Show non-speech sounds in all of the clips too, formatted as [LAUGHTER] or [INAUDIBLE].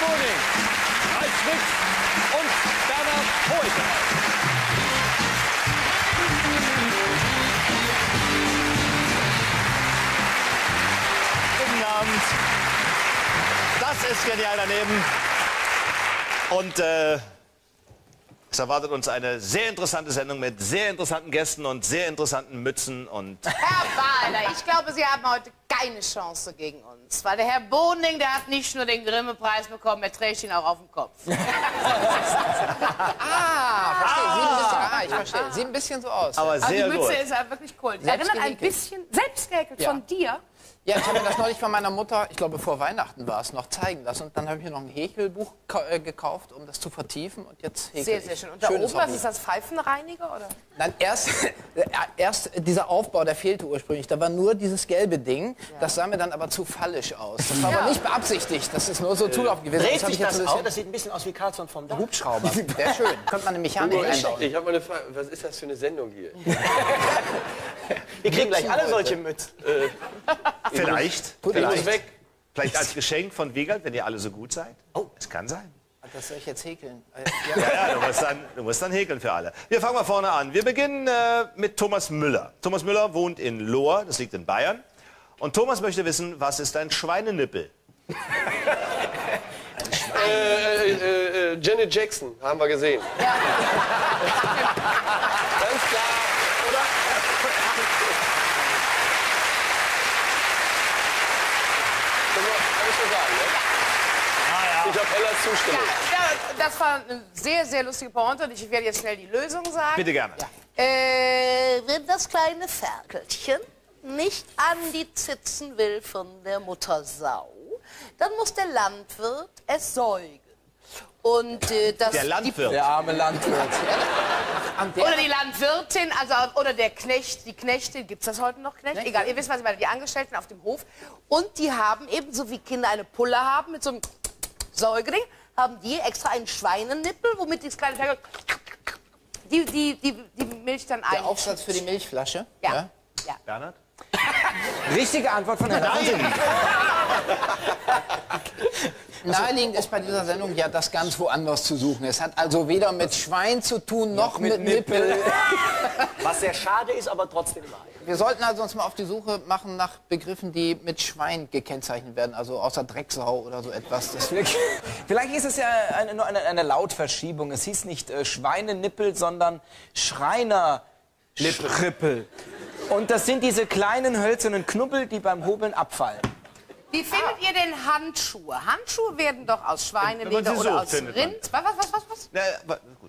Boning, Ralf Schmitz und Bernhard Hoeker. Guten Abend. Das ist genial daneben. Und äh, es erwartet uns eine sehr interessante Sendung mit sehr interessanten Gästen und sehr interessanten Mützen und Herr Wahler, ich glaube, Sie haben heute keine Chance gegen uns. Weil der Herr Boning, der hat nicht nur den Grimme-Preis bekommen, er trägt ihn auch auf dem Kopf. [LAUGHS] Ah, verstehe. Sieht ein bisschen, ah, ich verstehe. Sieht ein bisschen so aus. aber Aber die sehr Mütze gut. ist ja wirklich cool. Die erinnert ein bisschen, selbst von dir. Ja, ich habe mir das neulich von meiner Mutter, ich glaube vor Weihnachten war es, noch zeigen lassen. Und dann habe ich mir noch ein Häkelbuch äh, gekauft, um das zu vertiefen. Und jetzt häkel Sehr, ich. sehr schön. Und da oben, was ist das, Pfeifenreiniger? Oder? Nein, erst, [LAUGHS] äh, erst dieser Aufbau, der fehlte ursprünglich. Da war nur dieses gelbe Ding. Das sah mir dann aber zu fallisch aus. Das war Ja. aber nicht beabsichtigt. Das ist nur so Zulauf gewesen. Dreht hab sich das bisschen- Das sieht ein bisschen aus wie Karlsson vom Dach. Hubschrauber. Sehr schön. Könnte man eine Mechanik einbauen. Ich habe mal eine Frage. Was ist das für eine Sendung hier? [LAUGHS] Wir kriegen gleich alle solche Mützen. Vielleicht, vielleicht, weg. vielleicht als [LAUGHS] Geschenk von Wiegald, wenn ihr alle so gut seid. Oh, es kann sein. Das soll ich jetzt häkeln. [LAUGHS] Äh, Ja, ja, du musst, dann, du musst dann häkeln für alle. Wir fangen mal vorne an. Wir beginnen äh, mit Thomas Müller. Thomas Müller wohnt in Lohr, das liegt in Bayern. Und Thomas möchte wissen, was ist ein Schweinenippel? Äh, äh, äh, Janet Jackson haben wir gesehen. Ja. [LAUGHS] Ganz klar, oder? Können wir alles so sagen, ne? Ich habe Hellas Zustimmung. Ja, das war eine sehr, sehr lustige Pointe und ich werde jetzt schnell die Lösung sagen. Bitte gerne. Äh, wenn das kleine Ferkelchen nicht an die Zitzen will von der Muttersau, dann muss der Landwirt es säugen. Und äh, das Der Landwirt. Der arme Landwirt. [LAUGHS] An der Oder die Landwirtin, also oder der Knecht, die Knechtin, gibt es das heute noch Knecht? Egal, ihr wisst, was ich meine, die Angestellten auf dem Hof. Und die haben eben, so wie Kinder eine Pulle haben mit so einem Säugling, haben die extra einen Schweinenippel, womit dieses kleine Ferkel die, die, die, die Milch dann ein. der Aufsatz für die Milchflasche. Ja. ja. Bernhard? Richtige Antwort von Herrn Nein. [LAUGHS] Naheliegend ist bei dieser Sendung ja das ganz woanders zu suchen. Es hat also weder mit Schwein zu tun, noch, mit, Nippel. [LAUGHS] Was sehr schade ist, aber trotzdem wahr. Wir sollten also uns mal auf die Suche machen nach Begriffen, die mit Schwein gekennzeichnet werden, also außer Drecksau oder so etwas. Das [LAUGHS] Vielleicht ist es ja eine, nur eine, eine Lautverschiebung. Es hieß nicht äh, Schweinenippel, sondern Schreinerschrippel. Und das sind diese kleinen hölzernen Knubbel, die beim Hobeln abfallen. Wie findet ihr denn Handschuhe? Handschuhe werden doch aus Schweineleder oder sucht, aus. Rind. Was, was, was, was? Na.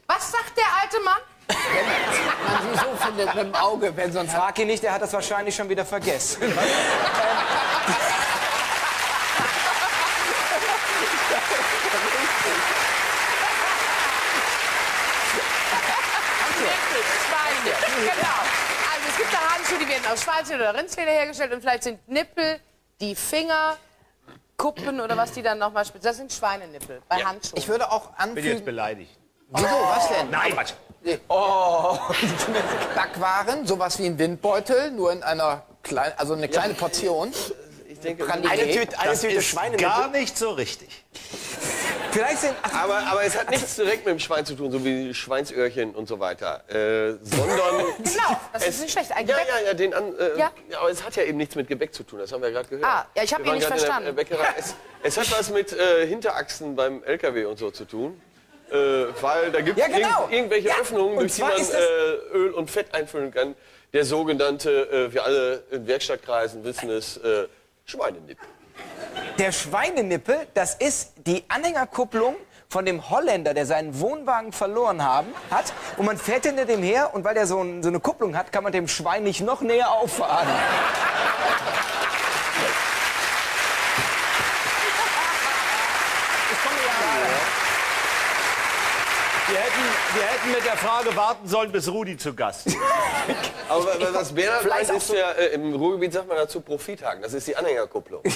Was sagt der alte Mann? Man sie so findet mit dem Auge, wenn so ein Frag ihn nicht, er hat das wahrscheinlich schon wieder vergessen. Schweine. Genau. Also es gibt da Handschuhe, die werden aus Schweinsleder oder Rindsleder hergestellt und vielleicht sind Nippel, die Finger, Kuppen oder was die dann nochmal spitz. Das sind Schweinenippel bei Handschuhen. Ich würde auch Bin jetzt anfügen. beleidigt. Wieso? Was denn? Nein, Quatsch. [LAUGHS] Backwaren, sowas wie ein Windbeutel, nur in einer kleinen, also eine kleine Portion. Ich denke, Praline. Eine Tüte, eine Das Tüte ist Schweinenippel. gar nicht so richtig. Vielleicht sind. Ach, aber, aber es hat nichts direkt mit dem Schwein zu tun, so wie Schweinsöhrchen und so weiter. Äh, sondern. [LAUGHS] Genau, das ist nicht schlecht. Ein Ja, Gebäck. ja, ja, den an, äh, Ja. ja. aber es hat ja eben nichts mit Gebäck zu tun, das haben wir ja gerade gehört. Ah, ja, ich hab Wir ihn nicht der, verstanden. Es, es hat [LAUGHS] was mit äh, Hinterachsen beim LKW und so zu tun. Äh, weil da gibt es Ja, genau. irgendwelche Ja, Öffnungen, und durch die man äh, Öl und Fett einfüllen kann. Der sogenannte, äh, wir alle in Werkstattkreisen wissen es, äh, Schweinenippel. Der Schweinenippel, das ist die Anhängerkupplung von dem Holländer, der seinen Wohnwagen verloren haben, hat. Und man fährt hinter dem her und weil der so, ein, so eine Kupplung hat, kann man dem Schwein nicht noch näher auffahren. Wir hätten, wir hätten mit der Frage warten sollen, bis Rudi zu Gast ist. [LAUGHS] Aber wa- was Bernhard vielleicht meint, ist ja, äh, im Ruhrgebiet sagt man dazu Profithaken. Das ist die Anhängerkupplung. ne?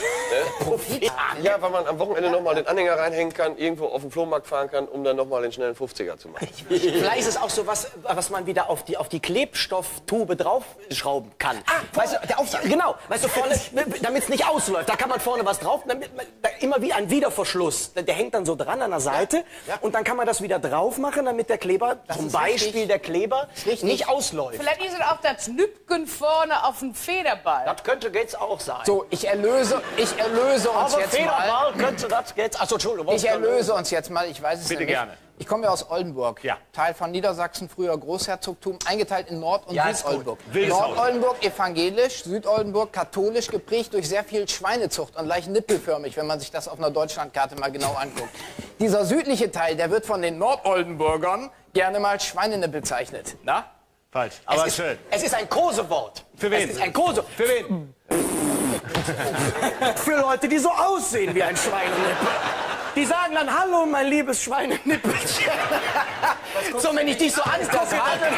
[LAUGHS] Profithaken? Ja, weil man am Wochenende nochmal den Anhänger reinhängen kann, irgendwo auf den Flohmarkt fahren kann, um dann nochmal den schnellen 50er zu machen. Vielleicht ist es auch so was, was man wieder auf die, auf die Klebstofftube draufschrauben kann. weißt du, der Aufsatz. Genau, weißt du, vorne, [LAUGHS] damit es nicht ausläuft. Da kann man vorne was drauf, damit man, da immer wie ein Wiederverschluss. Der, der hängt dann so dran an der Seite und dann kann man das wieder drauf machen, damit der Kleber, zum ist Beispiel richtig. der Kleber, richtig. nicht ausläuft. Vielleicht ist es auch das Nüppgen vorne auf dem Federball. Das könnte jetzt auch sein. So, ich erlöse, ich erlöse uns Aber jetzt mal. Federball könnte das jetzt. Achso, Entschuldigung. Ich erlöse uns jetzt mal, ich weiß es Bitte nämlich. gerne. Ich komme ja aus Oldenburg, Ja. Teil von Niedersachsen, früher Großherzogtum, eingeteilt in Nord- und Ja, Südoldenburg. Nord-Oldenburg evangelisch, Südoldenburg katholisch geprägt durch sehr viel Schweinezucht und leicht nippelförmig, wenn man sich das auf einer Deutschlandkarte mal genau anguckt. Dieser südliche Teil, der wird von den Nordoldenburgern gerne mal Schweinenippel bezeichnet. Na? Falsch, aber es ist, schön. Es ist ein Kosewort. Für wen? Es ist ein Kose. Für wen? [LAUGHS] Für Leute, die so aussehen wie ein Schweinenippel. Die sagen dann, hallo, mein liebes Schweinenippelchen. so, wenn ich dich so angucke, dann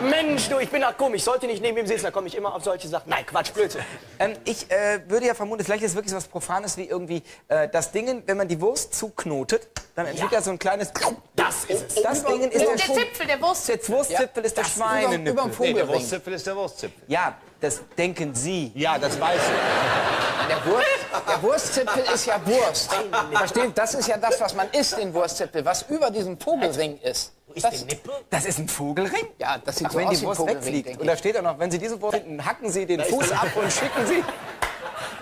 Mensch, du, ich bin nach komisch. Ich sollte nicht neben ihm sitzen, da komme ich immer auf solche Sachen. Nein, Quatsch, Blödsinn. Ähm, ich äh, würde ja vermuten, vielleicht ist es wirklich so was Profanes wie irgendwie äh, das Ding, wenn man die Wurst zuknotet, dann entsteht ja so ein kleines. Das ist es. Das Ding ist Der der, Zipfel, der Wurst. der Wurstzipfel ist der Über, über dem Nee, der. Wurstzipfel ist der Wurstzipfel. Ja, das denken Sie. Ja, das weiß ich. Der, Wurst, der Wurstzipfel ist ja Wurst. Verstehen? Das ist ja das, was man isst, den Wurstzipfel. Was über diesem Vogelring ist. Das, Das ist ein Vogelring? ja, das sieht Ach, so wenn aus die Wurst wegfliegt. Und da steht auch noch, wenn Sie diese Wurst finden, hacken Sie den Fuß ab und schicken Sie.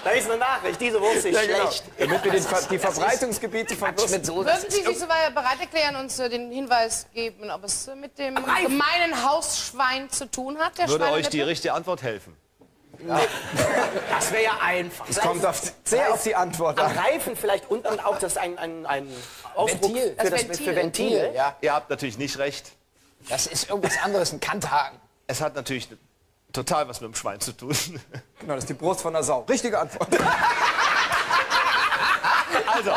Da ist eine Nachricht, diese Wurst ist schlecht. Damit wir den, die Verbreitungsgebiete von Würsten. Würden Sie sich so bereit erklären, uns äh, den Hinweis geben, ob es äh, mit dem gemeinen Hausschwein zu tun hat? Der Würde euch die richtige Antwort helfen? Das wäre ja einfach. Es kommt auf, sehr auf die Antwort Am an. Reifen vielleicht und dann auch das ein, ein, ein Ausdruck Ventil. für, Das das, Ventil. für Ventile. Ja, Ihr habt natürlich nicht recht. das ist irgendwas anderes, ein Kanthaken. Es hat natürlich total was mit dem Schwein zu tun. Genau, das ist die Brust von der Sau. Richtige Antwort. [LAUGHS] Also,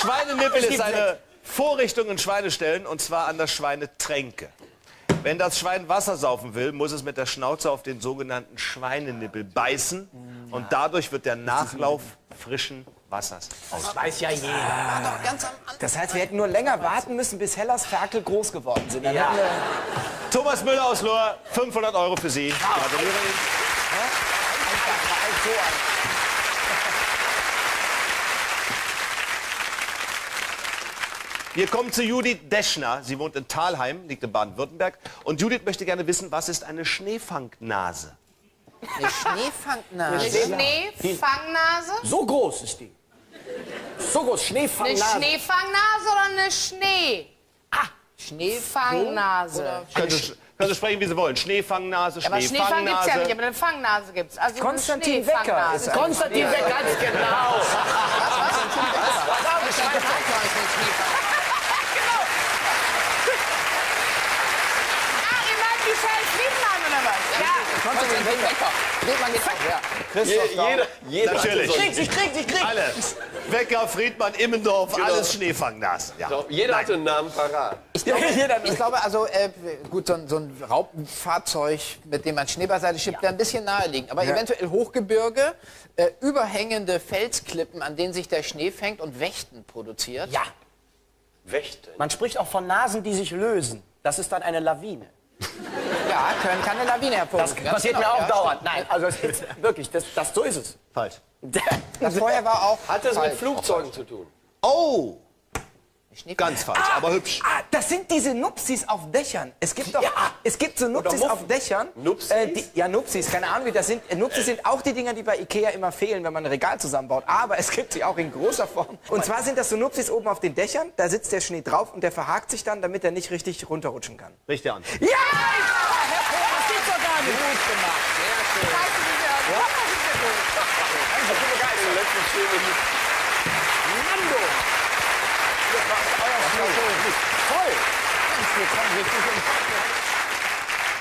Schweinenippel ist eine Vorrichtung in Schweineställen und zwar an der Schweinetränke. Wenn das Schwein Wasser saufen will, muss es mit der Schnauze auf den sogenannten Schweinenippel beißen und dadurch wird der Nachlauf frischen Wassers aus. Das weiß ja jeder. Das heißt, wir hätten nur länger warten müssen, bis Hellas Ferkel groß geworden sind. Dann Ja. wir Thomas Müller aus Lohr, 500 Euro für Sie. Gratuliere Ihnen. Wir kommen zu Judith Deschner. Sie wohnt in Thalheim, liegt in Baden-Württemberg. Und Judith möchte gerne wissen, was ist eine Schneefangnase? Eine Schneefangnase. Schneefangnase? So groß ist die. So groß, Eine Schneefangnase. Schneefangnase oder eine Schneefangnase? Können Sie, können Sie sprechen, wie Sie wollen. Schneefangnase, Aber Schneefang gibt es ja nicht, Schneefangnase. aber eine Fangnase gibt es. Also Konstantin eine Wecker Schneefangnase. Konstantin Weck, ganz genau. [LAUGHS] Ah, Michelle Friedmann oder was? Ja. Konstantin Wecker. Friedmann geht auch, ja. Christoph Je- Jeder, jeder Natürlich. So, Krieg's, ich krieg's, ich krieg's. Alle. Wecker, Friedmann, Immendorf, alles Schneefangnasen. Ja. jeder hatte einen Namen parat. Ich glaube, ich glaube also, äh, gut, so ein, so ein Raubfahrzeug, mit dem man Schnee beiseite schiebt, wäre ein bisschen naheliegend. Aber eventuell Hochgebirge, äh, überhängende Felsklippen, an denen sich der Schnee fängt und Wächten produziert. Ja, Wächten. man spricht auch von Nasen, die sich lösen. Das ist dann eine Lawine. Ja, können, kann eine Lawine Das hervorrufen. Ganz passiert genau, mir auch ja, dauernd. Nein, also es ist [LAUGHS] wirklich, das, das, so ist es. Falsch. Das vorher war auch. Hat das mit falsch. Flugzeugen zu tun? Oh. Ganz falsch, aber hübsch. Ah, das sind diese Nupsis auf Dächern. Es gibt doch, Ja. es gibt so Nupsis auf Dächern. Nupsis? Äh, die, ja, Nupsis, keine Ahnung, wie das sind. Nupsis sind auch die Dinger, die bei Ikea immer fehlen, wenn man ein Regal zusammenbaut. Aber es gibt sie auch in großer Form. Und zwar sind das so Nupsis oben auf den Dächern. Da sitzt der Schnee drauf und der verhakt sich dann, damit er nicht richtig runterrutschen kann. Richtige Antwort. Ja! Das gibt's doch gar nicht.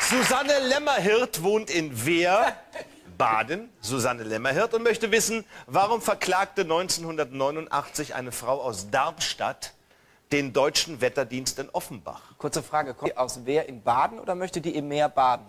Susanne Lämmerhirt wohnt in Wehr, [LAUGHS] Baden. Susanne Lämmerhirt und möchte wissen, warum verklagte 1989 eine Frau aus Darmstadt den deutschen Wetterdienst in Offenbach? Kurze Frage, kommt die aus Wehr in Baden oder möchte die im Meer baden?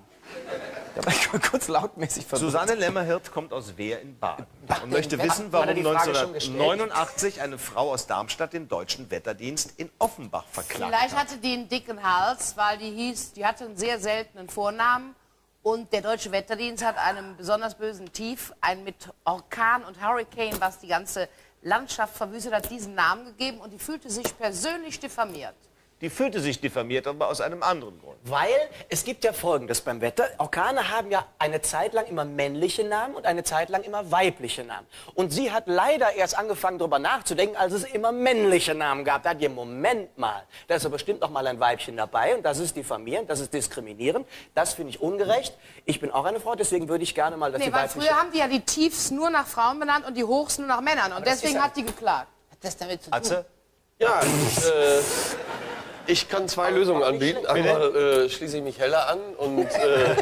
Da war ich kurz lautmäßig versucht. Susanne Lämmerhirt kommt aus Wehr in Baden und in möchte wissen, warum die Frage schon gestellt? 1989 eine Frau aus Darmstadt den deutschen Wetterdienst in Offenbach verklagt Vielleicht hat. hatte die einen dicken Hals, weil die hieß, die hatte einen sehr seltenen Vornamen. Und der deutsche Wetterdienst hat einem besonders bösen Tief, ein mit Orkan und Hurricane, was die ganze Landschaft verwüstet hat, diesen Namen gegeben. Und die fühlte sich persönlich diffamiert. Die fühlte sich diffamiert, aber aus einem anderen Grund. Weil es gibt ja Folgendes beim Wetter. Orkane haben ja eine Zeit lang immer männliche Namen und eine Zeit lang immer weibliche Namen. Und sie hat leider erst angefangen, darüber nachzudenken, als es immer männliche Namen gab. Da hat ihr, Moment mal, da ist ja bestimmt noch mal ein Weibchen dabei und das ist diffamierend, das ist diskriminierend. Das finde ich ungerecht. Ich bin auch eine Frau, deswegen würde ich gerne mal, dass Nee, die weil früher haben die ja die Tiefs nur nach Frauen benannt und die Hochs nur nach Männern. Und deswegen hat die geklagt. Hat das damit zu tun? Atze? Ja, äh, ich kann zwei Lösungen anbieten. Einmal äh, schließe ich mich heller an und, äh, [LAUGHS]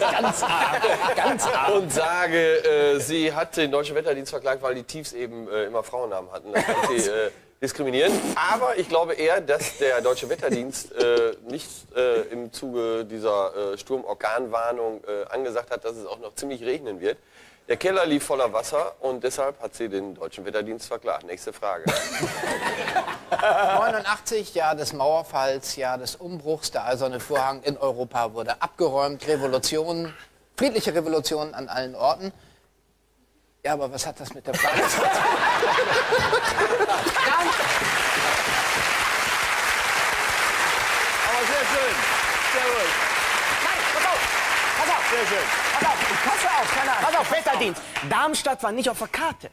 Ganz arg, ganz arg. [LAUGHS] und sage, äh, sie hat den Deutschen Wetterdienst verklagt, weil die Tiefs eben äh, immer Frauennamen hatten. Das fand sie äh, diskriminierend. Aber ich glaube eher, dass der Deutsche Wetterdienst äh, nicht äh, im Zuge dieser äh, Sturm-Orkan-Warnung äh, angesagt hat, dass es auch noch ziemlich regnen wird. Der Keller lief voller Wasser und deshalb hat sie den Deutschen Wetterdienst verklagt. Nächste Frage. [LAUGHS] 89, Jahr des Mauerfalls, Jahr des Umbruchs. Der eiserne Vorhang in Europa wurde abgeräumt. Revolution, friedliche Revolution an allen Orten. Ja, aber was hat das mit der Frage zu tun? [LAUGHS] Aber sehr schön. Sehr ruhig. Nein, pass auf, Sehr schön. Pass auf, pass auf, keine Ahnung. Pass auf, Wetterdienst. Darmstadt war nicht auf der Karte.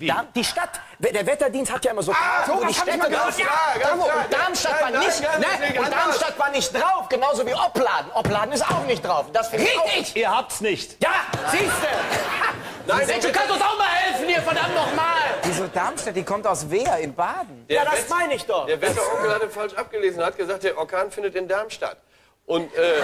Darm, die Stadt, der Wetterdienst hat ja immer so Karten, wo die das hab ich Städte mal drauf gehört, ja, ja. Und Darmstadt war Nein, nicht, nein, nein, ne? und Darmstadt war nicht drauf, genauso wie Opladen. Opladen ist auch nicht drauf. Das auch. Ihr habt's nicht. Ja, siehst du. Nein, Mensch, du kannst uns auch mal helfen hier, verdammt nochmal. Wieso Darmstadt? Die kommt aus Wehr in Baden. Ja, Der das Wett- meine ich doch. Der Wetteronkel hatte falsch abgelesen, hat gesagt, der Orkan findet in Darmstadt. Und äh, [LAUGHS]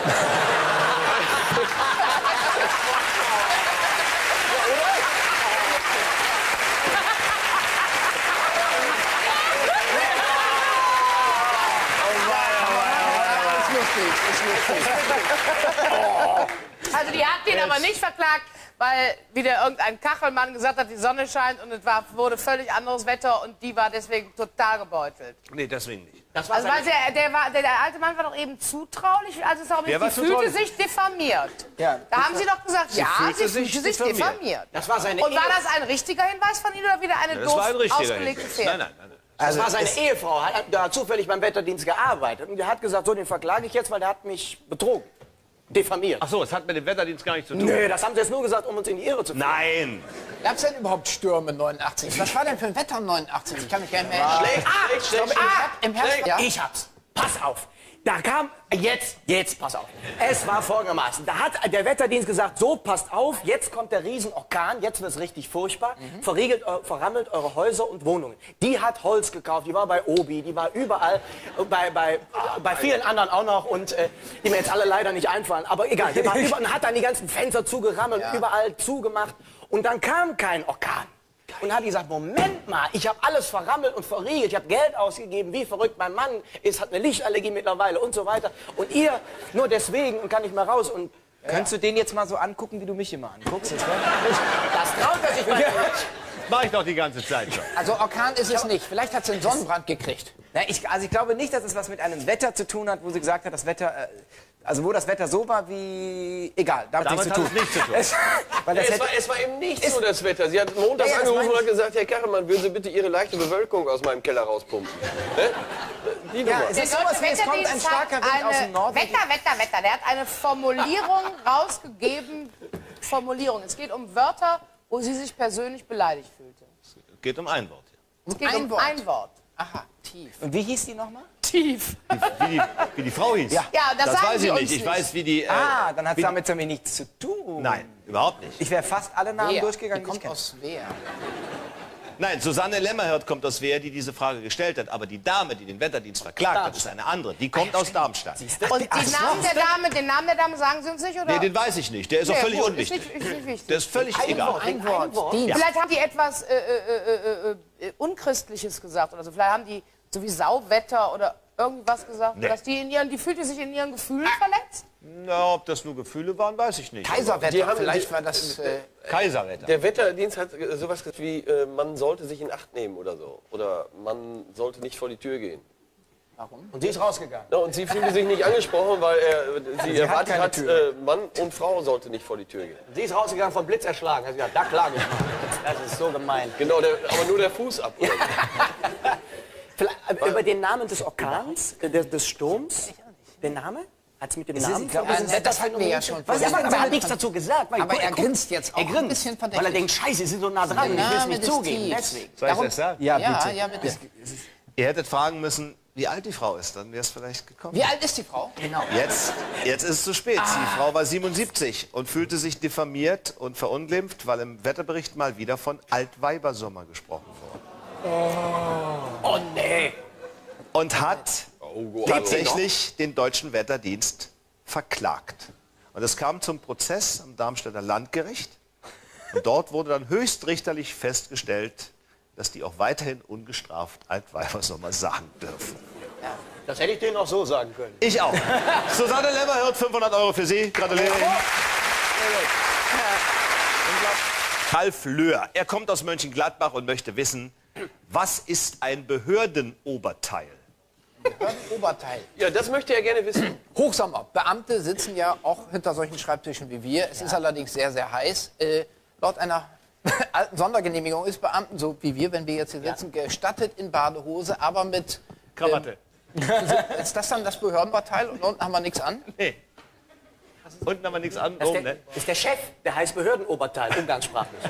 Ist lustig, ist lustig. [LAUGHS] Also die hat den aber nicht verklagt, weil wieder irgendein Kachelmann gesagt hat, die Sonne scheint und es war, wurde völlig anderes Wetter und die war deswegen total gebeutelt. Nee, deswegen nicht. Das war Also weil der, der, war, der, der alte Mann war doch eben zutraulich, also es auch Wer war die fühlte zutraulich? sich diffamiert. Ja, da haben Sie doch gesagt, ja, fühlte sie sich fühlte sich diffamiert. diffamiert. das war seine, Und war das ein richtiger Hinweis von Ihnen oder wieder eine Das doof war ein richtiger ausgelegte Hinweis. Pferd? Nein, nein, nein. Das war seine Ehefrau, hat da zufällig beim Wetterdienst gearbeitet. Und der hat gesagt, so, den verklage ich jetzt, weil der hat mich betrogen. Diffamiert. Ach so, es hat mit dem Wetterdienst gar nichts zu tun. Nö, das haben sie jetzt nur gesagt, um uns in die Irre zu führen. Nein. Gab es denn überhaupt Stürme 89? Was war denn für ein Wetter 89? Ich kann mich gar nicht mehr erinnern. schlecht, schlecht, schlecht. Ah, Im Herbst, ja? Ich hab's. Pass auf. Da kam, jetzt, jetzt, pass auf. Es war folgendermaßen. Da hat der Wetterdienst gesagt, so, passt auf, jetzt kommt der Riesenorkan, jetzt wird's richtig furchtbar. Verriegelt, eu- verrammelt eure Häuser und Wohnungen. Die hat Holz gekauft, die war bei Obi, die war überall, äh, bei, bei, bei vielen anderen auch noch und äh, die mir jetzt alle leider nicht einfallen. Aber egal, die war [LAUGHS] überall, und hat dann die ganzen Fenster zugerammelt, überall zugemacht. Und dann kam kein Orkan. Und hat gesagt, Moment mal, ich habe alles verrammelt und verriegelt, ich habe Geld ausgegeben, wie verrückt mein Mann ist, hat eine Lichtallergie mittlerweile und so weiter. Und ihr nur deswegen und kann nicht mehr raus. Und Könntest du den jetzt mal so angucken, wie du mich immer anguckst? Das [LAUGHS] wär- das traut er sich mal nicht. [LAUGHS] Mach ich doch die ganze Zeit schon. Also Orkan ist es nicht. Vielleicht hat sie einen Sonnenbrand gekriegt. Na, ich, also ich glaube nicht, dass es was mit einem Wetter zu tun hat, wo sie gesagt hat, das Wetter, äh, also wo das Wetter so war wie, egal, damit, Damit nichts zu hat tun. es nichts zu tun. [LAUGHS] Es, weil das Es war, es war eben nicht so das Wetter. Sie hat montags Ja, angerufen und hat gesagt, Herr Kachelmann, würden Sie bitte Ihre leichte Bewölkung aus meinem Keller rauspumpen? Die ja, Nummer. es ist sowas wie, es kommt ein starker Wind aus dem Norden. Wetter, Wetter, Wetter. Der hat eine Formulierung [LAUGHS] rausgegeben. Formulierung. Es geht um Wörter, wo sie sich persönlich beleidigt fühlte. Geht um ein Wort. Es geht Ein um Wort. ein Wort. Aha, tief. Und wie hieß die nochmal? Tief. Wie die, wie die Frau hieß. Ja, Ja, das, das sagen weiß Sie ich uns nicht. Ich weiß, wie die. Äh, Ah, dann hat es damit nämlich nichts zu tun. Nein, überhaupt nicht. Ich wäre fast alle Namen Wehr. durchgegangen, Die die ich kommt kenne. aus Wehr. Nein, Susanne Lämmerhirt kommt aus Wehr, die diese Frage gestellt hat. Aber die Dame, die den Wetterdienst verklagt hat, ist eine andere. Die kommt aus Darmstadt. Und den Namen, der Dame, den Namen der Dame sagen Sie uns nicht, oder? Nee, den weiß ich nicht. Der ist auch Nee, völlig gut, unwichtig. Ist nicht, ist nicht wichtig. Der ist völlig egal. Ein Wort. Dienst. Vielleicht haben die etwas äh, äh, äh, äh, äh, Unchristliches gesagt oder so. Vielleicht haben die so wie Sauwetter oder irgendwas gesagt, Nee. dass die in ihren, die fühlte sich in ihren Gefühlen verletzt? Na, ob das nur Gefühle waren, weiß ich nicht. Kaiserwetter, haben- vielleicht die- war das... Äh, Kaiserwetter. Der Wetterdienst hat äh, sowas gesagt wie, äh, man sollte sich in Acht nehmen oder so. Oder man sollte nicht vor die Tür gehen. Und sie ist rausgegangen. Ja, und sie fühlte sich nicht angesprochen, weil er, sie, erwartet keine hat, Tür. äh, Mann und Frau sollte nicht vor die Tür gehen. Sie ist rausgegangen, vom Blitz erschlagen. Hat sie gesagt, da klage ich mal. Das ist so gemein. Genau, der, aber nur der Fuß ab. [LAUGHS] [LAUGHS] Vielleicht, äh, über den Namen des Orkans, äh, des, des Sturms, der Name? Hat es mit dem Namen? glaub, von- das ja, hatten wir ja schon. Was, ja, aber, er hat nichts dazu gesagt. Weil, Aber guck, er grinst jetzt auch Er ein grinst, bisschen verdächtig. weil er denkt, scheiße, sie sind so nah dran, ich will es nicht zugeben. Deswegen. Soll ich das sagen? Ja, Ja, bitte. ja, bitte. Ihr hättet fragen müssen, wie alt die Frau ist, dann wäre es vielleicht gekommen. Wie alt ist die Frau? Genau. Jetzt, jetzt ist es zu spät. Ah. Die Frau war 77 und fühlte sich diffamiert und verunglimpft, weil im Wetterbericht mal wieder von Altweibersommer gesprochen wurde. Oh. Und hat Oh, tatsächlich den deutschen Wetterdienst verklagt. Und es kam zum Prozess am Darmstädter Landgericht. Und dort wurde dann höchstrichterlich festgestellt, dass die auch weiterhin ungestraft Altweibersommer sagen dürfen. Das hätte ich denen auch so sagen können. Ich auch. Susanne Lemmerhirt, 500 Euro für Sie. Gratuliere. Ralf Löhr, er kommt aus Mönchengladbach und möchte wissen, was ist ein Behördenoberteil? Oberteil. Ja, das möchte er gerne wissen. [CLEARS THROAT] Hochsommer. Beamte sitzen ja auch hinter solchen Schreibtischen wie wir. Es ist allerdings sehr, sehr heiß. Äh, laut einer [LAUGHS] alten Sondergenehmigung ist Beamten, so wie wir, wenn wir jetzt hier sitzen, gestattet in Badehose, aber mit... Krawatte. Ähm, ist das dann das Behördenoberteil und unten haben wir nichts an? Nee. Unten haben wir nichts an. Das ist, Oben, der, ne? das ist der Chef, der heißt Behördenoberteil, umgangssprachlich.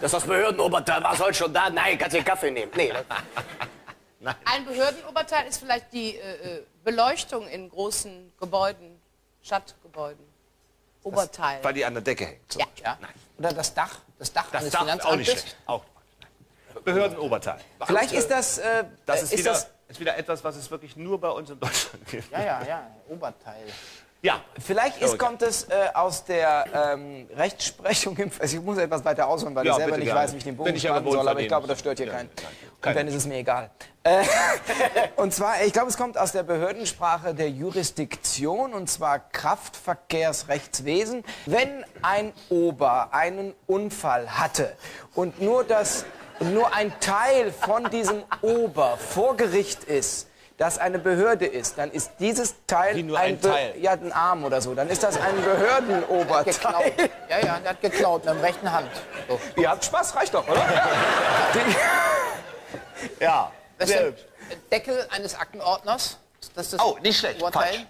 Das ist das Behördenoberteil, was soll schon da? Nein, kannst du den Kaffee nehmen. Nee, [LAUGHS] das- Ein Behördenoberteil ist vielleicht die äh, äh, Beleuchtung in großen Gebäuden, Stadtgebäuden. Oberteil. Weil die an der Decke hängt. So. Ja. Ja. Oder das Dach, das Dach Das eines Dach Finanzamtes. auch nicht schlecht. Auch. Behördenoberteil. Vielleicht ist das, äh, Das äh, ist, ist wieder, das ist wieder etwas, was es wirklich nur bei uns in Deutschland gibt. Ja, ja, ja, Oberteil. Ja. Vielleicht ist, kommt es äh, aus der ähm, Rechtsprechung im. Also ich muss etwas weiter ausholen, weil Ja, ich selber nicht gerne. weiß, wie ich den Bogen spannen soll, aber ich glaube, das stört hier Ja, keinen. nein, Und keinen. dann ist es mir egal. Äh, [LAUGHS] und zwar, ich glaube, es kommt aus der Behördensprache der Jurisdiktion, und zwar Kraftverkehrsrechtswesen. Wenn ein Ober einen Unfall hatte und nur, das, und nur ein Teil von diesem Ober vor Gericht ist, das eine Behörde ist, dann ist dieses Teil Wie nur ein Be- Teil? Ja, ein Arm oder so. Dann ist das ein Behördenoberteil. Geklaut. Ja, ja, der hat geklaut mit der rechten Hand. So. Ihr habt Spaß, reicht doch, oder? [LAUGHS] Ja. Das ist Sehr der hübsch. Deckel eines Aktenordners. Das ist das Oh, nicht schlecht. Falsch.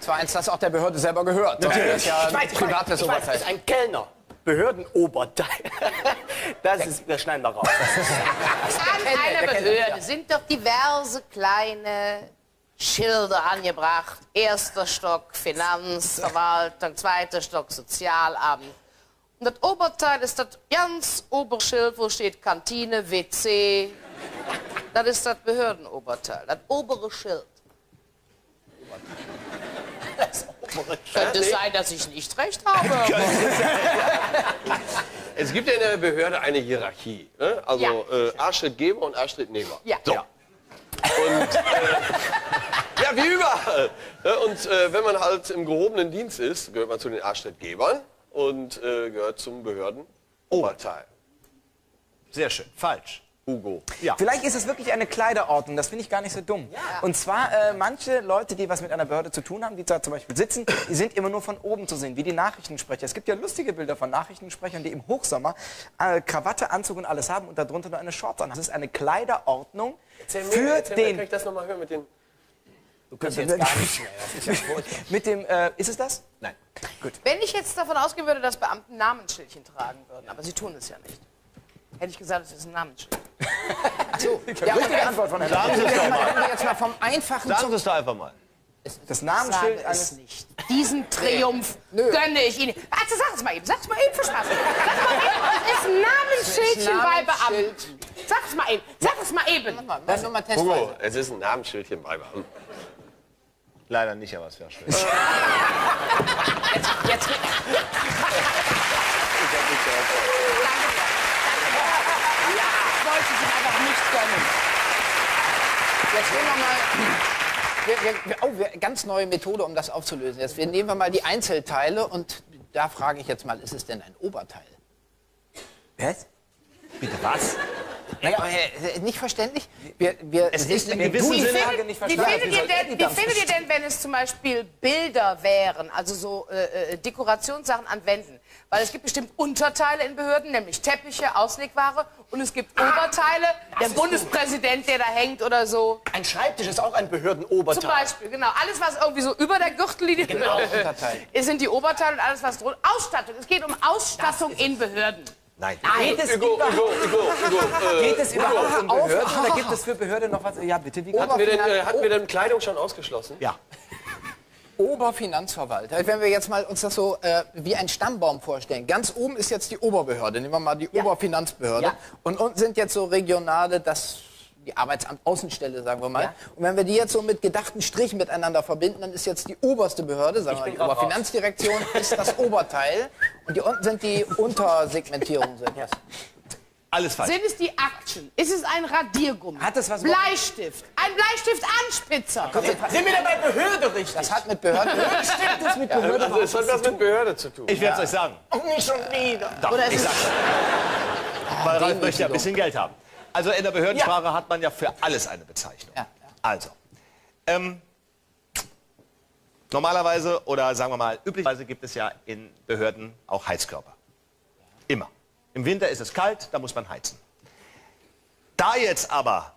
Zwar eins, das auch der Behörde selber gehört. Das ist ja ich weiß, privates ich weiß, Oberteil. ist ein Kellner. Behördenoberteil. [LAUGHS] Das ist, das schneiden wir raus. [LAUGHS] An einer Behörde sind doch diverse kleine Schilder angebracht. Erster Stock Finanzverwaltung, zweiter Stock Sozialamt. Und das Oberteil ist das ganz Oberschild, wo steht Kantine, WC. Das ist das Behördenoberteil, das obere Schild. Könnte sein, dass ich nicht recht habe. [LAUGHS] Es gibt ja in der Behörde eine Hierarchie. Ne? Also Ja. äh, A-Schrittgeber und A-Schrittnehmer. Ja. So. Und, äh, ja, wie überall. Ne? Und äh, wenn man halt im gehobenen Dienst ist, gehört man zu den A-Schrittgebern und äh, gehört zum Behördenoberteil. Sehr schön. Falsch. Hugo. Vielleicht ist es wirklich eine Kleiderordnung, das finde ich gar nicht so dumm. Und zwar, äh, manche Leute, die was mit einer Behörde zu tun haben, die da zum Beispiel sitzen, die sind immer nur von oben zu sehen, wie die Nachrichtensprecher. Es gibt ja lustige Bilder von Nachrichtensprechern, die im Hochsommer äh, Krawatte, Anzug und alles haben und darunter nur eine Shorts an. Das ist eine Kleiderordnung Erzähl mir, für erzähl mir, den... Kann ich das nochmal hören mit den... Du kannst jetzt gar nichts mehr. Das ist ja [LAUGHS] mit dem, äh, ist es das? Nein. Wenn ich jetzt davon ausgehen würde, dass Beamten Namensschildchen tragen würden, aber sie tun es ja nicht, hätte ich gesagt, es ist ein Namensschild. [LAUGHS] Ja, Richtige Antwort von Herrn Sagen Sie es doch mal. Wenn wir jetzt mal vom Einfachen Sagen Sie es doch einfach mal. Das Sage Namensschild es eines... nicht. Diesen Triumph Nö. gönne ich Ihnen. Also sag es mal eben, sag es mal eben für Spaß. Sag mal eben, [LAUGHS] es ist ein Namensschildchen bei Namensschild. Beamten. Sag es mal eben, sag es mal eben. Dann nur mal Hugo, testweise. es ist ein Namensschildchen bei Beamten. Leider nicht, aber es wäre schön. [LAUGHS] Jetzt, Ich wollte sie einfach nicht gönnen. Jetzt nehmen wir mal. Wir, wir, wir, oh, wir, ganz neue Methode, um das aufzulösen. Jetzt wir nehmen wir mal die Einzelteile und da frage ich jetzt mal, ist es denn ein Oberteil? Was? Bitte was? Naja, äh, nicht verständlich? Wir, wir, Es ist gewissen die Sinne... Frage nicht Wie verstanden. findet, ihr denn, wie findet ihr denn, wenn es zum Beispiel Bilder wären, also so äh, äh, Dekorationssachen an Wänden? Weil es gibt bestimmt Unterteile in Behörden, nämlich Teppiche, Auslegware und es gibt Oberteile, der Bundespräsident, der da hängt oder so. Ein Schreibtisch ist auch ein Zum Behördenoberteil. Beispiel, genau. Alles, was irgendwie so über der Gürtellinie Genau, [LAUGHS] sind die Oberteile und alles, was drunter. Ausstattung. Es geht um Ausstattung in Behörden. Nein. Geht es, Hugo, über, Hugo, Hugo, Hugo. [LAUGHS] Äh, geht es überhaupt um Behörden oder gibt es für Behörde noch was? Ja, bitte, wie hatten, wir denn, äh, hatten wir denn Kleidung schon ausgeschlossen? Ja. Oberfinanzverwalter. Wenn wir jetzt mal uns das so äh, wie ein Stammbaum vorstellen. Ganz oben ist jetzt die Oberbehörde. Nehmen wir mal die Oberfinanzbehörde. Ja. Und unten sind jetzt so regionale, das die Arbeitsamt Außenstelle, sagen wir mal. Und wenn wir die jetzt so mit gedachten Strichen miteinander verbinden, dann ist jetzt die oberste Behörde, sagen wir mal, die. Oberfinanzdirektion, ist das Oberteil. [LAUGHS] Und die unten sind die Untersegmentierungen. Sind das. Alles falsch. Sind es die Aktien? Ist es ein Radiergummi? Hat es was mit- Bleistift? Ein Bleistift-Anspitzer? Sind wir denn bei Behörde richtig? Das hat mit Behörden. [LAUGHS] Stimmt das mit Behörde? Also es hat was mit Behörde zu tun. Ich werde es euch sagen. Nicht schon wieder. Doch, Oder ich sag's. Weil Ralf möchte ja ein bisschen Geld haben. Also in der Behördensprache hat man ja für alles eine Bezeichnung. Ja, Also, ähm, normalerweise oder sagen wir mal üblicherweise gibt es ja in Behörden auch Heizkörper. Immer. Im Winter ist es kalt, da muss man heizen. Da jetzt aber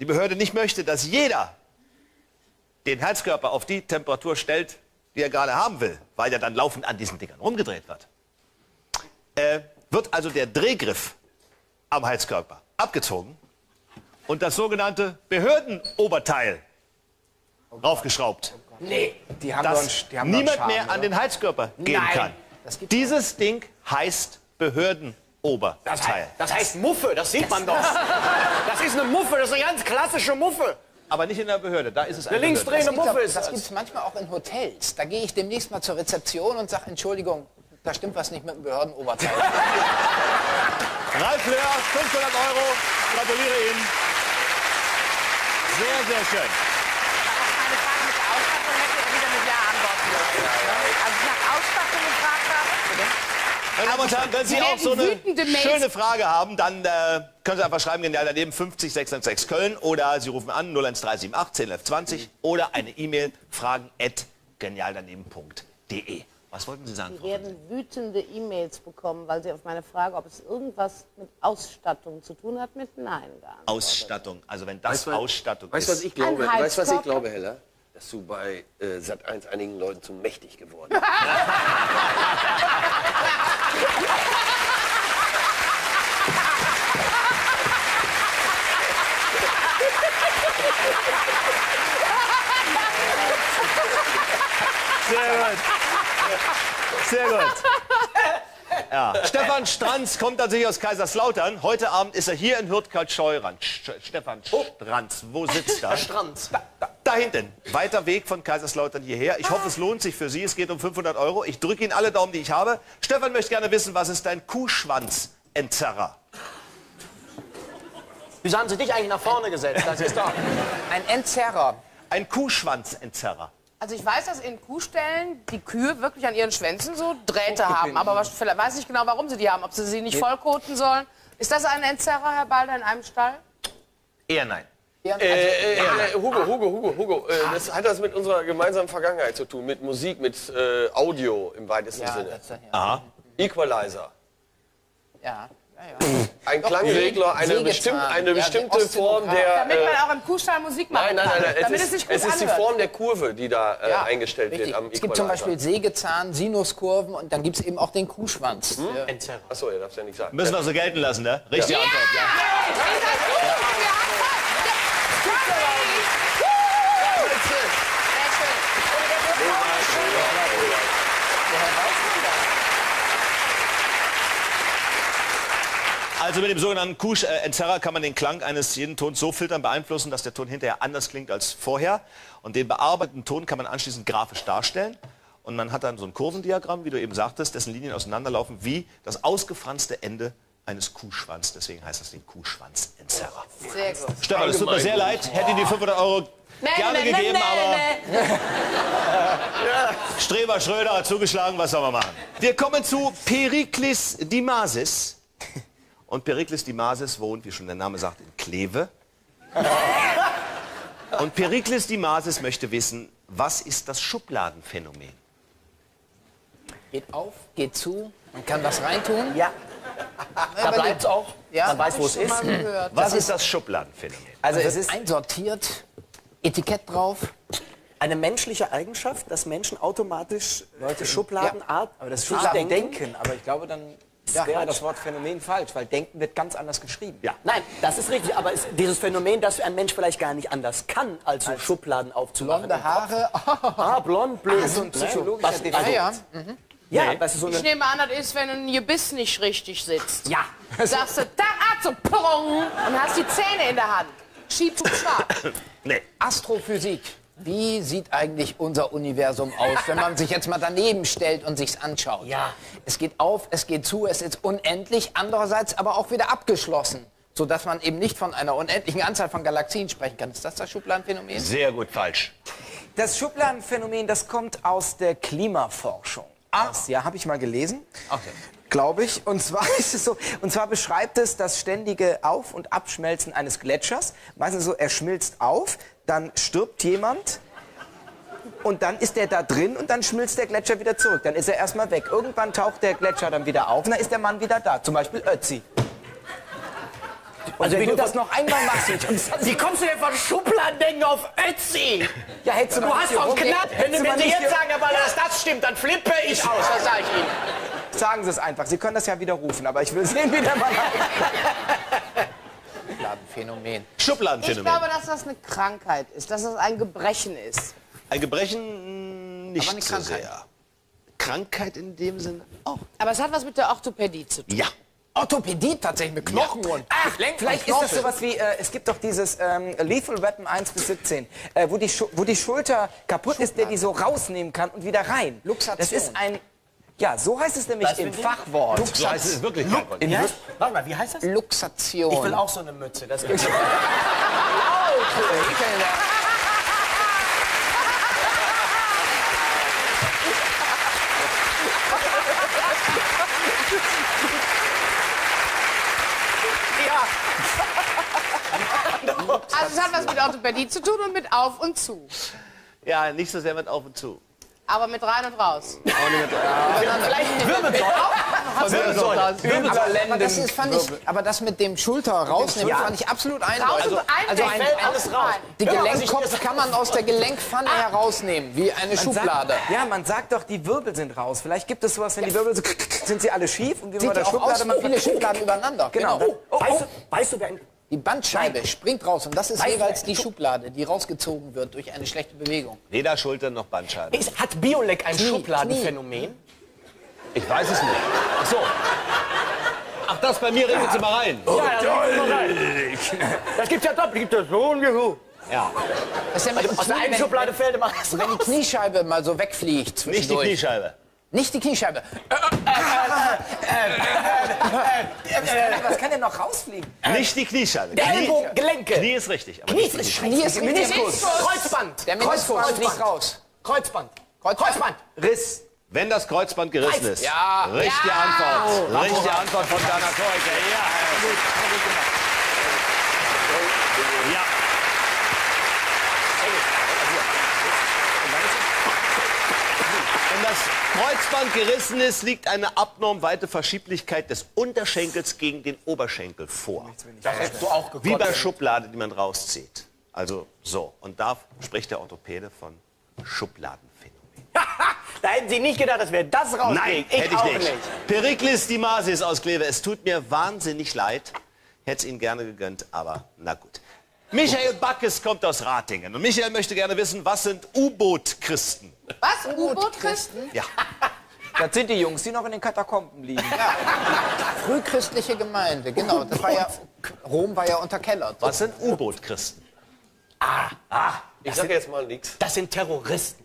die Behörde nicht möchte, dass jeder den Heizkörper auf die Temperatur stellt, die er gerade haben will, weil er dann laufend an diesen Dingern rumgedreht wird, äh, wird also der Drehgriff am Heizkörper abgezogen und das sogenannte Behördenoberteil raufgeschraubt, Die haben doch einen, die haben doch einen niemand Charme, mehr an den Heizkörper gehen Nein. kann. Dieses Ding heißt Behördenoberteil. Das heißt Muffe, das sieht man doch. [LAUGHS] Das ist eine Muffe, das ist eine ganz klassische Muffe. Aber nicht in der Behörde, da ist es Eine linksdrehende Das Muffe ist das das. gibt es manchmal auch in Hotels. Da gehe ich demnächst mal zur Rezeption und sage, Entschuldigung, da stimmt was nicht mit dem Behördenoberteil. Ralf Löhr, 500 Euro, gratuliere Ihnen. Sehr, sehr schön. Meine Frage mit der Ausstattung hätte er wieder mit Ja antworten müssen. Als ich nach Ausstattung gefragt habe, Meine Damen und Herren, wenn Sie Sie auch so eine schöne Frage haben, dann äh, können Sie einfach schreiben, genial daneben 50 606 Köln oder Sie rufen an 01378 10 11 20 oder eine E-Mail fragen at genialdaneben.de. Was wollten Sie sagen? Sie werden wütende E-Mails bekommen, weil Sie auf meine Frage, ob es irgendwas mit Ausstattung zu tun hat, mit Nein geantwortet Ausstattung. Also wenn das Ausstattung Weißt du, was ist. ich glaube? Weißt du, was ich glaube, Hella? Dass du bei äh, Sat 1 einigen Leuten zu mächtig geworden bist. Sehr gut. Sehr gut. Ja. Stefan Stranz kommt tatsächlich aus Kaiserslautern. Heute Abend ist er hier in Hürth-Kaltscheuran. Sch- Stefan Stranz, wo sitzt er? Stranz. Da hinten. Weiter Weg von Kaiserslautern hierher. Ich hoffe, es lohnt sich für Sie. Es geht um 500 Euro. Ich drücke Ihnen alle Daumen, die ich habe. Stefan möchte gerne wissen, was ist dein Kuhschwanzentzerrer? Wieso haben sie dich eigentlich nach vorne gesetzt? Das ist doch... Ein Entzerrer. Ein Kuhschwanzentzerrer. Also ich weiß, dass in Kuhställen die Kühe wirklich an ihren Schwänzen so Drähte haben. Aber was, vielleicht weiß ich genau, warum sie die haben. Ob sie sie nicht vollkoten sollen. Ist das ein Entzerrer, Herr Balder, in einem Stall? Eher nein. Ja, Äh, äh, äh, Hugo, Hugo, Hugo, Hugo, äh, das hat das mit unserer gemeinsamen Vergangenheit zu tun, mit Musik, mit äh, Audio im weitesten ja, Sinne. das, ja, Aha. Equalizer. ja, ja, ja. Ein Klangregler, eine, bestimmt, eine Ja, bestimmte der Form der... Damit Äh, man auch im Kuhstall Musik machen nein, nein, nein, kann. nein, damit es es sich ist, gut es ist die. Form der Kurve, die da äh, Ja, eingestellt richtig. wird am Es gibt zum. Beispiel Sägezahn, Sinuskurven und dann gibt es eben auch den Kuhschwanz. Ja. Entzerrer. Achso, ihr darfst ja nicht sagen. Müssen wir so gelten lassen, ne? Richtige Antwort, ja. Ist das gut? Wir haben was. Also mit dem sogenannten Kuh-Entzerrer kann man den Klang eines jeden Tons so filtern, beeinflussen, dass der Ton hinterher anders klingt als vorher. Und den bearbeiteten Ton kann man anschließend grafisch darstellen. Und man hat dann so ein Kurvendiagramm, wie du eben sagtest, dessen Linien auseinanderlaufen wie das ausgefranste Ende eines Kuhschwanz. Deswegen heißt das den Kuhschwanzentzerrer. Sehr gut. Stefan, es tut mir sehr leid. Hätte die 500 Euro gerne nee, nee, gegeben, nee, aber [LAUGHS] Streber Schröder hat zugeschlagen. Was soll man machen? Wir kommen zu Periklis Dimasis. Und Periklis Dimasis wohnt, wie schon der Name sagt, in Kleve. Und Periklis Dimasis möchte wissen, was ist das Schubladenphänomen? Geht auf, geht zu, man kann was reintun. Ja, da bleibt es auch. Ja. Man weiß, wo es ist. Was ist das Schubladenphänomen? Also Es es ist einsortiert, Etikett drauf. Eine menschliche Eigenschaft, dass Menschen automatisch Leute Schubladenart aber das Schubladen Schubladendenken, aber ich glaube, dann wäre das Wort Phänomen falsch, weil Denken wird ganz anders geschrieben. Ja. Nein, das ist richtig, aber ist dieses Phänomen, dass ein Mensch vielleicht gar nicht anders kann, als so Schubladen aufzumachen. Blonde Haare. Ah, blond, blöd. so ein psychologischer Was- Defekt. also, ja. Ja, das ist so Ich nehme an, das ist, wenn ein Gebiss nicht richtig sitzt. Ja. [LAUGHS] Sagst du, da, ah, so, prong, und hast die Zähne in der Hand. Schieb Schlag. Nee. Astrophysik. Wie sieht eigentlich unser Universum aus, wenn man sich jetzt mal daneben stellt und sich's anschaut? Ja. Es geht auf, es geht zu, es ist unendlich, andererseits aber auch wieder abgeschlossen, sodass man eben nicht von einer unendlichen Anzahl von Galaxien sprechen kann. Ist das das Schubladenphänomen? Sehr gut falsch. Das Schubladenphänomen, das kommt aus der Klimaforschung. Ah. Das, ja, habe ich mal gelesen. Glaube ich. Und zwar [LAUGHS] ist es so, und zwar beschreibt es das ständige Auf- und Abschmelzen eines Gletschers. Meistens so, er schmilzt auf, dann stirbt jemand. Und dann ist er da drin und dann schmilzt der Gletscher wieder zurück. Dann ist er erstmal weg. Irgendwann taucht der Gletscher dann wieder auf und dann ist der Mann wieder da. Zum Beispiel Ötzi. Und Also wenn wie du das noch einmal machst, [LAUGHS] Wie kommst du denn von Schubladendenken auf Ötzi? ja, hättest du, Du hast doch knapp. Wenn, wenn Sie nicht jetzt sagen, aber dass das stimmt, dann flippe ich aus, das sage ich Ihnen. Sagen Sie es einfach. Sie können das ja widerrufen, aber ich will sehen, wie der Mann Schubladenphänomen. Ich Schubladenphänomen. glaube, dass das eine Krankheit ist, dass das ein Gebrechen ist. Ein Gebrechen nicht Aber eine so Krankheit. sehr. Krankheit in dem Sinne auch. Aber es hat was mit der Orthopädie zu tun. Ja. Orthopädie tatsächlich mit Knochen und Ach, Gelenken vielleicht und ist das sowas wie, äh, es gibt doch dieses ähm, Lethal Weapon 1 bis 17, äh, wo, die Schu- wo die Schulter kaputt ist, der die so rausnehmen kann und wieder rein. Luxation. Das ist ein, ja, so heißt es nämlich im Fachwort. So heißt es wirklich. In Wie heißt, warte mal, wie heißt das? Luxation. Ich will auch so eine Mütze. Das gibt's. [LAUGHS] [LAUGHS] Also es hat was mit Orthopädie zu tun und mit auf und zu. Ja, nicht so sehr mit auf und zu. Aber mit rein und raus. Vielleicht Wirbelsäule. aber das ist, fand ich, aber das mit dem Schulter rausnehmen, fand ich absolut eindeutig. also weg, ein, alles raus. die Gelenkkopf kann man aus der Gelenkpfanne herausnehmen, wie eine Man Schublade. Sagt, ja, man sagt doch, die Wirbel sind raus. Vielleicht gibt es sowas, wenn die Wirbel so, [LAUGHS] sind sie alle schief und wie man Sieht bei der ja auch aus Schublade wie viele Schubladen übereinander. Genau. Genau. Oh, weißt, du, weißt du, wer ein Die Bandscheibe springt raus und das ist du, jeweils die Schublade, die rausgezogen wird durch eine schlechte Bewegung. Weder Schulter noch Bandscheibe. ist, hat Biolek ein Knie, Schubladenphänomen? Ich weiß es nicht. Ach so. Ach, das bei mir regnet sie mal rein. Ja, das gibt's ja doppelt. Gibt es so und so. Ja. Was ist mit dem Aus der Knie, einen wenn- Schublade fällt immer Also wenn die Kniescheibe mal so wegfliegt Nicht die. Kniescheibe. Nicht die Kniescheibe. Was kann denn noch rausfliegen? Nicht die Kniescheibe. Der Knie, Ellbogen, Gelenke. Knie ist richtig. Aber Knie ist Kniescheibe. Knie ist richtig. Meniskus. Kreuzband. Der Meniskus Kreuzband. fliegt raus. Kreuzband. Kreuzband. Kreuzband. Riss. Wenn das Kreuzband gerissen ist. Ja. Richtige Antwort. Richtige Antwort von Dana Koike. Ja. Ja. Wenn das Kreuzband gerissen ist, liegt eine abnorm weite Verschieblichkeit des Unterschenkels gegen den Oberschenkel vor. Das hättest du auch gekonnt. Wie bei Schublade, die man rauszieht. Also so. Und da spricht der Orthopäde von Schubladenphänomen. [LAUGHS] Da hätten Sie nicht gedacht, dass wir das rauskriegen. Nein, hätte ich auch nicht. Periklis Dimasis aus Kleve, es tut mir wahnsinnig leid. Hätte es Ihnen gerne gegönnt, aber na gut. Michael Backes kommt aus Ratingen. Und Michael möchte gerne wissen, was sind U-Boot-Christen? Was? U-Boot-Christen? Ja. Das sind die Jungs, die noch in den Katakomben liegen. Frühchristliche Gemeinde, genau. Das war ja, Rom war ja unterkellert. Was sind U-Boot-Christen? Ich sag jetzt mal nichts. Das sind Terroristen.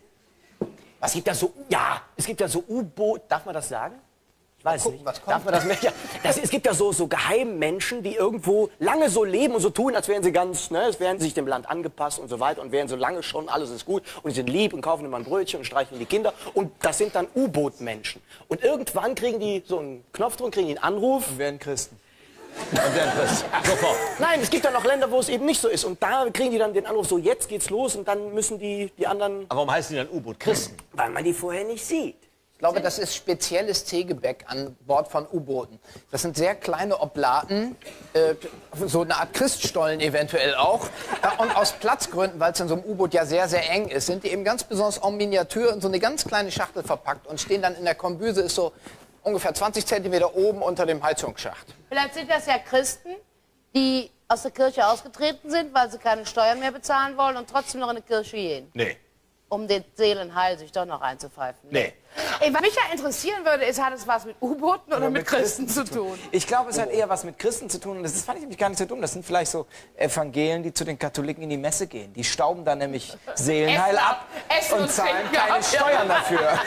Es gibt ja so, ja, es gibt ja so U-Boot, darf man das sagen? Ich weiß gucken, nicht. was kommt. Darf man das mehr? Ja, das, es gibt ja so, so Geheimmenschen, die irgendwo lange so leben und so tun, als wären sie ganz, ne, als wären sie sich dem Land angepasst und so weiter und wären so lange schon, alles ist gut und die sind lieb und kaufen immer ein Brötchen und streicheln die Kinder. Und das sind dann U-Boot-Menschen. Und irgendwann kriegen die so einen Knopf drücken, kriegen einen Anruf. Und werden Christen. [LAUGHS] Sofort. Nein, es gibt ja noch Länder, wo es eben nicht so ist. Und da kriegen die dann den Anruf, so jetzt geht's los und dann müssen die, die anderen, Aber warum heißen die dann U-Boot Christen? weil man die vorher nicht sieht. Ich glaube, das ist spezielles Teegebäck an Bord von U-Booten. Das sind sehr kleine Oblaten, äh, so eine Art Christstollen eventuell auch. Und aus Platzgründen, weil es in so einem U-Boot ja sehr, sehr eng ist, sind die eben ganz besonders en Miniatur in so eine ganz kleine Schachtel verpackt und stehen dann in der Kombüse, ist so ungefähr 20 Zentimeter oben unter dem Heizungsschacht. Vielleicht sind das ja Christen, die aus der Kirche ausgetreten sind, weil sie keine Steuern mehr bezahlen wollen und trotzdem noch in die Kirche gehen, Nee. Um den Seelenheil sich doch noch einzupfeifen. Nee. Ey, was mich ja interessieren würde, ist, hat es was mit U-Booten oder mit Christen zu tun? Ich glaube, es hat eher was mit Christen zu tun. Und das ist- fand ich nämlich gar nicht so dumm. Das sind vielleicht so Evangelen, die zu den Katholiken in die Messe gehen. Die stauben dann nämlich Seelenheil ab ab, essen und und zahlen trinken keine ab. Steuern dafür. [LAUGHS]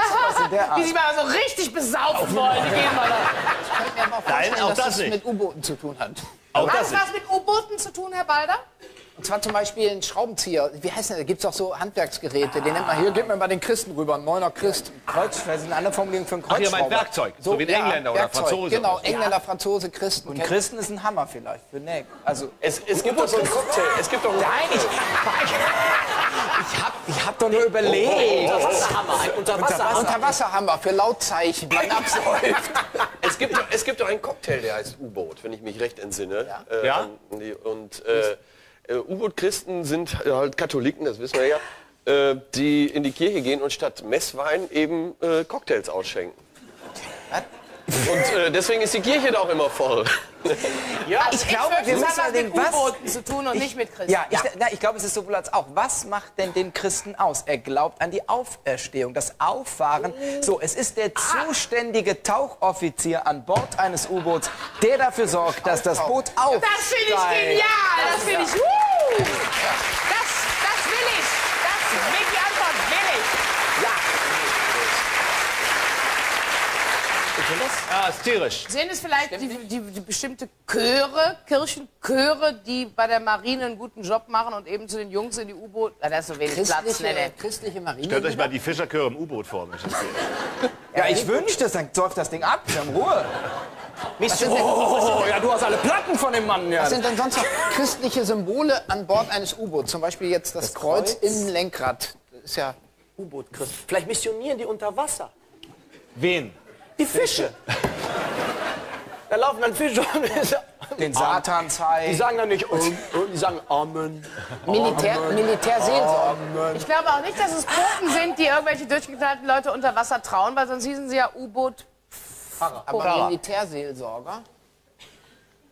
Art. sich mal so richtig besaufen wollen, die gehen mal da. Ich kann mir aber Nein, auch dass das das nicht. mit U-Booten zu tun hat. Auch Hat das es nicht. was mit U-Booten zu tun, Herr Balder? Und zwar zum Beispiel ein Schraubenzieher. Wie heißt denn, da gibt es auch so Handwerksgeräte. Den nennt man hier, gib mir mal den Christen rüber, ein neuner Christ. Kreuz, das ist eine andere Formulierung für einen Ach, ihr Kreuzschrauber. meint Werkzeug. So, wie ein ja, Engländer oder Werkzeug, Franzose. Genau, Engländer, Franzose, Christen. Und Christen ist ein Hammer vielleicht für Nägel. Also, Es, es gibt doch so einen Cocktail. Es gibt doch einen nein, ich, ich, hab, ich hab doch nur überlegt. Unterwasserhammer, ein Unterwasserhammer. Unterwasserhammer für Lautzeichen, absäuft. [LAUGHS] Es gibt, doch- es gibt doch einen Cocktail, der heißt U-Boot, wenn ich mich recht entsinne. Äh, Ja? an die- Und äh, äh, U-Boot-Christen sind halt Katholiken, das wissen wir ja, äh, die in die Kirche gehen und statt Messwein eben äh, Cocktails ausschenken. Und äh, deswegen ist die Kirche da auch immer voll. Ja, ich glaube, wir es müssen hat was mit was. U-Booten zu tun und nicht mit Christen. Ja, ich, na, ich glaube, es ist sowohl als auch. Was macht denn den Christen aus? Er glaubt an die Auferstehung, das Auffahren. So, es ist der zuständige Tauchoffizier an Bord eines U-Boots, der dafür sorgt, dass das Boot aufsteigt. Das finde ich genial. Das finde ich. Woo! Das, das will ich. Das will die Antwort will ich. Ja, ist tierisch. Sind es vielleicht die, die, die bestimmte Chöre, Kirchenchöre, die bei der Marine einen guten Job machen und eben zu den Jungs in die U-Boot. Ah, da ist so wenig Platz. Nee, Christliche, nee. christliche Marine. Stellt euch mal die Fischerchöre im U-Boot vor. Das. [LAUGHS] Ja, ich wünschte es, dann säuft das Ding ab. Wir haben Ruhe. sind denn- Oh, ja, du hast alle Platten von dem Mann. Ja. Was sind denn sonst noch christliche Symbole an Bord eines U-Boots? Zum Beispiel jetzt das, Kreuz, Kreuz? im Lenkrad. Das ist ja U-Boot-Christen. Vielleicht missionieren die unter Wasser. Wen? Die Fische. Da laufen dann Fische und Den Satan die zeigen. sagen dann nicht, um, die sagen Amen. Militär, Militärseelsorge. Ich glaube auch nicht, dass es Boten sind, die irgendwelche durchgeknallten Leute unter Wasser trauen, weil sonst hießen sie ja U-Boot. Aber Militärseelsorger?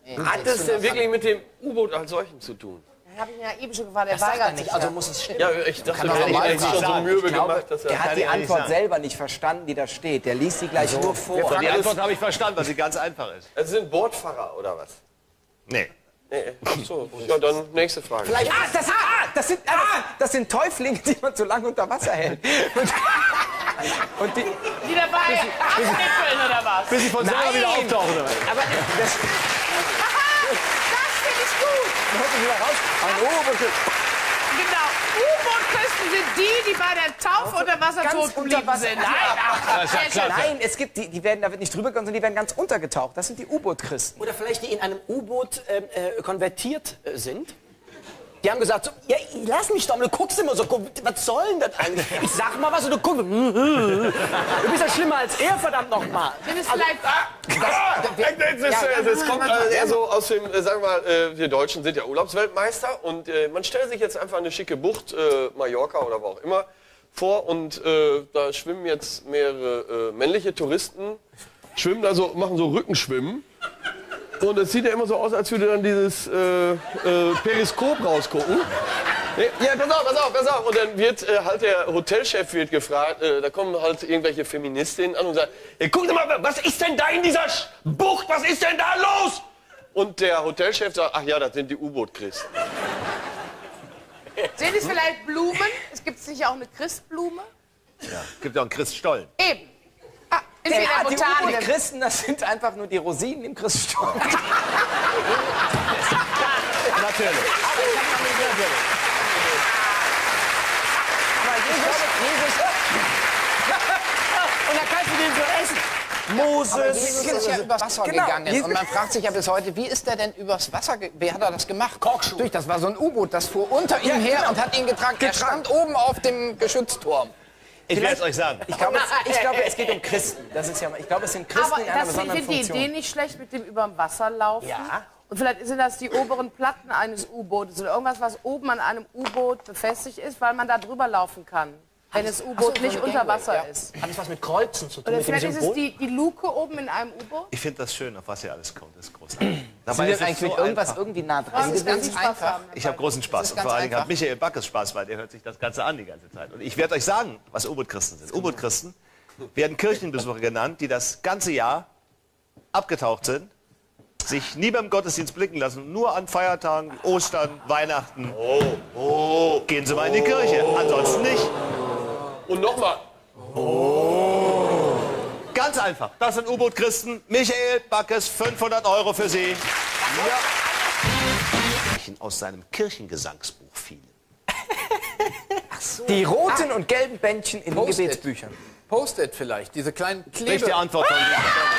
Nee, Hat das denn wirklich mit dem U-Boot als solchen zu tun? Habe ich ihn ja eben schon gefragt, der Das sagt er weigert sich. nicht, also ja. muss es stimmen. Ja, ich dachte, hätten normal eigentlich schon so. Mühe gemacht, dass der er... hat die Antwort sagen. selber nicht verstanden, die da steht. Der liest sie gleich nur vor. Die Antwort habe ich verstanden, weil sie ganz einfach ist. Es sind Bordfahrer oder was? Nee. Nee. Ach so, ja, dann nächste Frage. Vielleicht, ah, das, ah, das, sind, ah, das sind Täuflinge, die man zu lange unter Wasser hält. Und, und die, Die dabei abnippeln oder was? Bis sie von selber wieder auftauchen. oder? aber das, hört wieder raus. Ein U-Boot. Genau. U-Boot-Christen sind die, die bei der Taufe unter Wasser tot geblieben Wasser. sind. Nein, ach, ist ja. Nein, es gibt die, die werden, da wird nicht drüber gegangen, sondern die werden ganz untergetaucht. Das sind die U-Boot-Christen. Oder vielleicht die in einem U-Boot ähm, äh, konvertiert äh, sind. Die haben gesagt, so, ja, lass mich doch mal, du guckst immer so, was soll denn das eigentlich? [LAUGHS] Ich sag mal was und du guckst. Du bist ja schlimmer als er, verdammt nochmal. Sind es vielleicht Das, ist, äh, das kommt äh, eher so aus dem, äh, sagen wir mal, äh, wir Deutschen sind ja Urlaubsweltmeister und äh, man stellt sich jetzt einfach eine schicke Bucht, äh, Mallorca oder wo auch immer, vor und äh, da schwimmen jetzt mehrere äh, männliche Touristen, schwimmen da so, machen so Rückenschwimmen und es sieht ja immer so aus, als würde dann dieses äh, äh, Periskop rausgucken. Ja, pass auf, pass auf, pass auf. Und dann wird äh, halt der Hotelchef wird gefragt, äh, da kommen halt irgendwelche Feministinnen an und sagen, hey, guck mal, was ist denn da in dieser Sch- Bucht, was ist denn da los? Und der Hotelchef sagt, ach ja, das sind die U-Boot-Christen. Sind es vielleicht Blumen? Es gibt sicher auch eine Christblume. Gibt ja auch einen Chris Stollen. Eben. Ah, Sind wir in der die Botanik? U-Boot-Christen, das sind einfach nur die Rosinen im Christstollen. [LAUGHS] Natürlich. Und dann kannst du den so essen. Aber Jesus ist ja übers Wasser Genau. gegangen. Jesus- Und man fragt sich ja bis heute, wie ist der denn übers Wasser ge Wer hat er das gemacht? Korkschuh. Durch, das war so ein U-Boot, das fuhr unter ihm her und hat ihn getragen. Er stand oben auf dem Geschützturm. Ich werde es euch sagen. Ich glaube, es, [LAUGHS] ich glaube, es geht um Christen. Das ist ja, ich glaube, es sind Christen Aber in einer das, ich besonderen finde die Funktion. Idee nicht schlecht mit dem überm Wasser laufen. Ja. Und vielleicht sind das die oberen Platten eines U-Bootes oder irgendwas, was oben an einem U-Boot befestigt ist, weil man da drüber laufen kann, wenn das U-Boot so nicht unter Wasser ja. ist. Hat das was mit Kreuzen zu tun? Oder mit dem vielleicht ist es die, die Luke oben in einem U-Boot. Ich finde das schön, auf was ihr alles kommt. Das ist großartig. Sind Dabei wir ist es eigentlich so mit irgendwas einfach. irgendwie nah dran? ist ganz einfach. Ich habe großen Spaß. Und vor allen Dingen hat. Michael Backes Spaß, weil der hört sich das Ganze an die ganze Zeit. Und ich werde euch sagen, was U-Boot-Christen sind. U-Boot-Christen werden Kirchenbesucher genannt, die das ganze Jahr abgetaucht sind, sich nie beim Gottesdienst blicken lassen, nur an Feiertagen, Ostern, Weihnachten. Gehen sie mal in die Kirche, ansonsten nicht. Und nochmal. Ganz einfach. Das sind U-Boot-Christen. Michael Backes, 500 Euro für Sie. Aus seinem Kirchengesangsbuch fielen. [LAUGHS] Die roten und gelben Bändchen in den. Gebetsbüchern. Post-it vielleicht, diese kleinen Klebe. Richtige Antwort von dir. Sehr gut.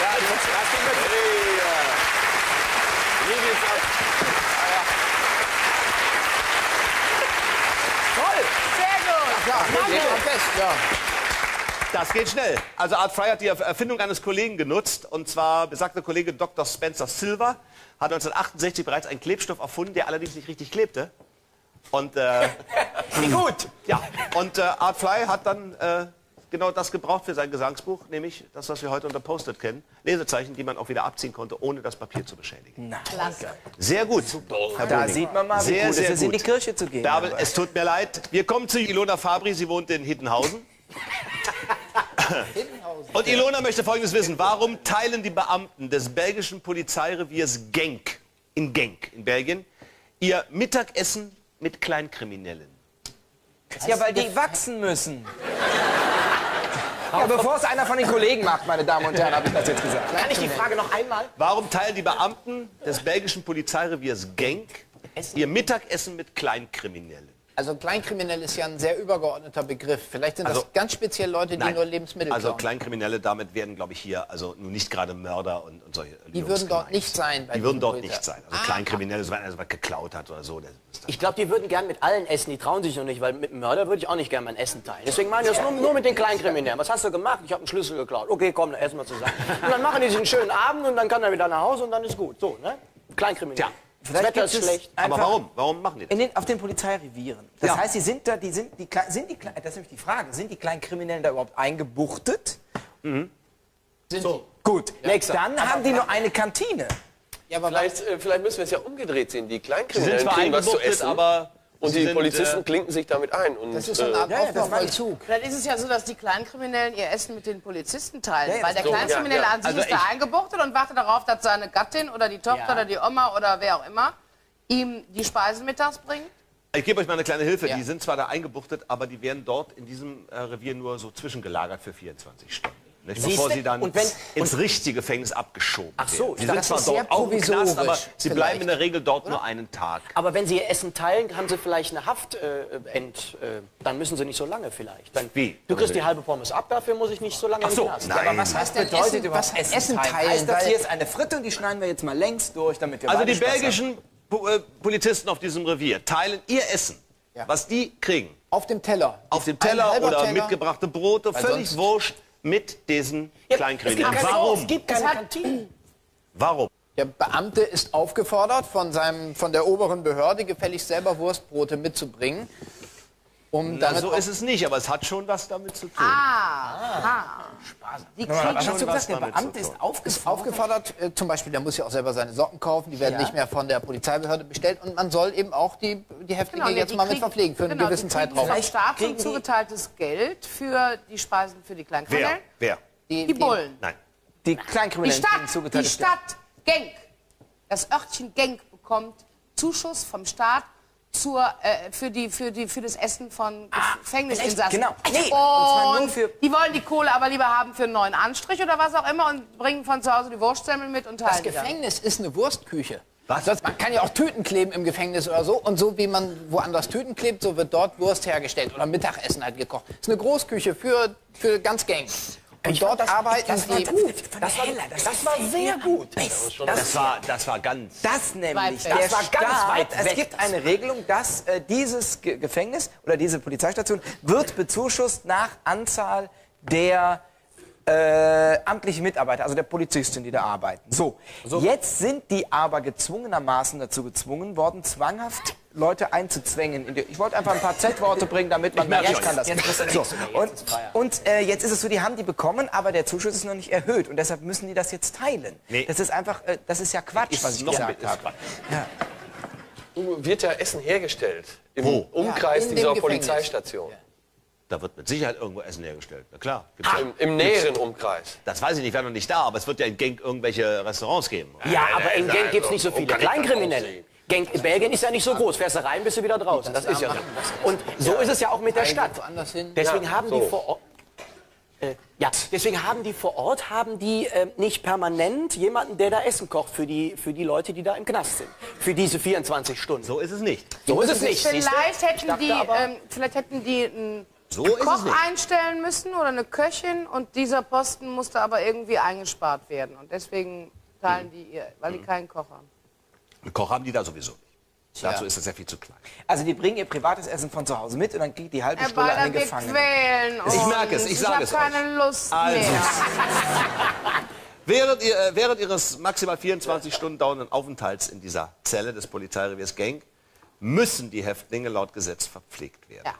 Ja, fest, ja. Das geht schnell. Also Art Fry hat die Erfindung eines Kollegen genutzt. Und zwar besagter Kollege Dr. Spencer Silver hat 1968 bereits einen Klebstoff erfunden, der allerdings nicht richtig klebte. Und, äh, Wie gut. ja. Und äh, Art Fly hat dann äh, genau das gebraucht für sein Gesangsbuch, nämlich das, was wir heute unter Post-it kennen. Lesezeichen, die man auch wieder abziehen konnte, ohne das Papier zu beschädigen. Sehr gut. Herr Da Boning. sieht man mal, wie sehr, gut es sehr ist, in die gut. Kirche zu gehen. Bärbel, es tut mir leid. Wir kommen zu Ilona Fabri. Sie wohnt in Hittenhausen. Und Ilona möchte Folgendes wissen. Warum teilen die Beamten des belgischen Polizeireviers Genk in Genk in Belgien ihr Mittagessen mit Kleinkriminellen? Ja, weil die wachsen müssen. Ja, bevor es einer von den Kollegen macht, meine Damen und Herren, habe ich das jetzt gesagt. Kann ich die Frage noch einmal? Warum teilen die Beamten des belgischen Polizeireviers Genk ihr Mittagessen mit Kleinkriminellen? Also Kleinkriminell ist ja ein sehr übergeordneter Begriff. Vielleicht sind Also- das ganz speziell Leute, die nur Lebensmittel Also klauen. Kleinkriminelle, damit werden, glaube ich, hier also nun nicht gerade Mörder und, und solche. Die Jungs würden dort nicht sein. Bei Die würden dort Polizei- nicht sein. Also Kleinkriminelle, so einer, der was geklaut hat oder so. Ich glaube, die würden gern mit allen essen. Die trauen sich noch nicht, weil mit einem Mörder würde ich auch nicht gern mein Essen teilen. Deswegen machen die das nur, nur mit den Kleinkriminellen. Was hast du gemacht? Ich habe einen Schlüssel geklaut. Okay, komm, dann essen wir zusammen. Und dann machen die sich einen schönen Abend und dann kann er wieder nach Hause und dann ist gut. So, ne? Kleinkriminell. Tja, das vielleicht Wetter ist schlecht. Aber warum? Warum machen die das? In den, auf den Polizeirevieren. Das Ja. heißt, sie sind da, die sind die, sind die, das ist nämlich die Frage, sind die kleinen Kriminellen da überhaupt eingebuchtet? So. Gut, Nächster. dann haben die nur eine Kantine. Ja, aber Vielleicht, äh, vielleicht müssen wir es ja umgedreht sehen. Die sind Kleinkriminellen zwar kriegen was zu eingebuchtet, essen aber und sie die sind, Polizisten äh, klinken sich damit ein. Und, das ist so eine äh, ja. Vielleicht ist es ja so, dass die Kleinkriminellen ihr Essen mit den Polizisten teilen. Ja, ja, weil der so, Kleinkriminelle ja, ja. an sich Also ist da eingebuchtet und wartet darauf, dass seine Gattin oder die Tochter Ja. oder die Oma oder wer auch immer ihm die Speisen mittags bringt. Ich gebe euch mal eine kleine Hilfe. Ja. Die sind zwar da eingebuchtet, aber die werden dort in diesem äh, Revier nur so zwischengelagert für 24 Stunden. Nicht? Siehste? Bevor sie dann Und wenn- ins richtige Gefängnis abgeschoben Ach so, werden. Sie sind zwar dort auch im Knast, aber sie bleiben in der Regel dort nur einen Tag. Aber wenn sie ihr Essen teilen, haben sie vielleicht eine Haft, äh, End, äh, dann müssen sie nicht so lange vielleicht. Dann, Wie? Du kriegst die halbe Pommes ab, dafür muss ich nicht so lange Ach so, den Knast. nein. Aber was, was denn bedeutet Essen- überhaupt was Essen, Essen teilen? teilen? Heißt das, Weil- hier ist eine Fritte und die schneiden wir jetzt mal längs durch, damit wir Also die belgischen äh, Polizisten auf diesem Revier teilen ihr Essen, Ja. was die kriegen, Auf dem Teller. auf dem Teller oder Teller. mitgebrachte Brote, völlig sonst- wurscht, mit diesen Ja, Kleinkriminellen. Es gibt keine, Warum? Es gibt keine Kantine. Warum? Der Beamte ist aufgefordert, von, seinem, von der oberen Behörde gefälligst selber Wurstbrote mitzubringen. Um Na, so ist es nicht, aber es hat schon was damit zu tun. Ah, Die Was kriegen hast du was gesagt? Der Beamte ist aufgefordert. ist aufgefordert, äh, zum Beispiel, der muss ja auch selber seine Socken kaufen, die werden Ja. nicht mehr von der Polizeibehörde bestellt und man soll eben auch die, die Häftlinge Genau, jetzt die mal mit kriegen- verpflegen für einen genau, gewissen die kriegen Zeitraum. Vom Staat kriegen die- zugeteiltes Geld für die Speisen für die Wer? Kleinkriminellen. Wer? Die Bullen. Nein. Die Die Kleinkriminellen Stadt, die zugeteilte Stellen. Stadt Genk, das Örtchen Genk bekommt Zuschuss vom Staat zur, äh, für, die, für, die, für das Essen von Gefängnisinsassen. genau. Nee, und und nur für- die wollen die Kohle aber lieber haben für einen neuen Anstrich oder was auch immer und bringen von zu Hause die Wurstsemmeln mit und Das teilen dann. Gefängnis ist eine Wurstküche. Was? Sonst, man kann ja auch Tüten kleben im Gefängnis oder so. Und so wie man woanders Tüten klebt, so wird dort Wurst hergestellt. Oder Mittagessen halt gekocht. ist eine Großküche für, für ganz Gang. Und dort arbeiten das war die... gut. Das war, das war sehr gut. Das war, das war ganz. Das nämlich. Weit weg. Der Das war ganz Staat, weit Es weg. gibt eine Regelung, dass äh, dieses Ge Gefängnis oder diese Polizeistation wird bezuschusst nach Anzahl der äh, amtlichen Mitarbeiter, also der Polizisten, die da arbeiten. So, jetzt sind die aber gezwungenermaßen dazu gezwungen worden, zwanghaft Leute einzuzwängen. Ich wollte einfach ein paar Z-Worte bringen, damit man merkt, ich kann das. So, und und äh, jetzt ist es so, die haben die bekommen, aber der Zuschuss ist noch nicht erhöht und deshalb müssen die das jetzt teilen. Nee. Das ist einfach, äh, das ist ja Quatsch, was ich gesagt ist habe. Quatsch. Wird ja Essen hergestellt im Wo? Umkreis Ja, dieser Gefängnis. Polizeistation. Da wird mit Sicherheit irgendwo Essen hergestellt. Na klar. Gibt's ja. Im, Im näheren Umkreis. Das weiß ich nicht, ich war noch nicht da, aber es wird ja in Genk irgendwelche Restaurants geben. Ja, aber in Genk gibt es nicht so viele Kleinkriminelle. Genk, Belgien ist ja nicht so groß. Fährst du rein, bist du wieder draußen. Das ist ja so. Und so ist es ja auch mit der Stadt. Deswegen haben die vor Ort. Äh, ja, deswegen haben die vor Ort haben die äh, nicht permanent jemanden, der da Essen kocht für die, für die Leute, die da im Knast sind. Für diese 24 Stunden. So ist es nicht. So ist es nicht. Vielleicht hätten, dachte die, aber- ähm, vielleicht hätten die einen So ist es Koch nicht. einstellen müssen oder eine Köchin und dieser Posten musste aber irgendwie eingespart werden. Und deswegen teilen die ihr, weil Mhm. die keinen Koch haben. Einen Koch haben die da sowieso nicht. Dazu ist es ja viel zu klein. Also die bringen ihr privates Essen von zu Hause mit und dann kriegt die halbe Herr Stunde an den Gefangenen. Ich merke es, ich sage es Ich habe keine Lust Also. mehr. [LAUGHS] Während, ihr, äh, während Ihres maximal 24 Stunden dauernden Aufenthalts in dieser Zelle des Polizeireviers Genk müssen die Häftlinge laut Gesetz verpflegt werden. Ja.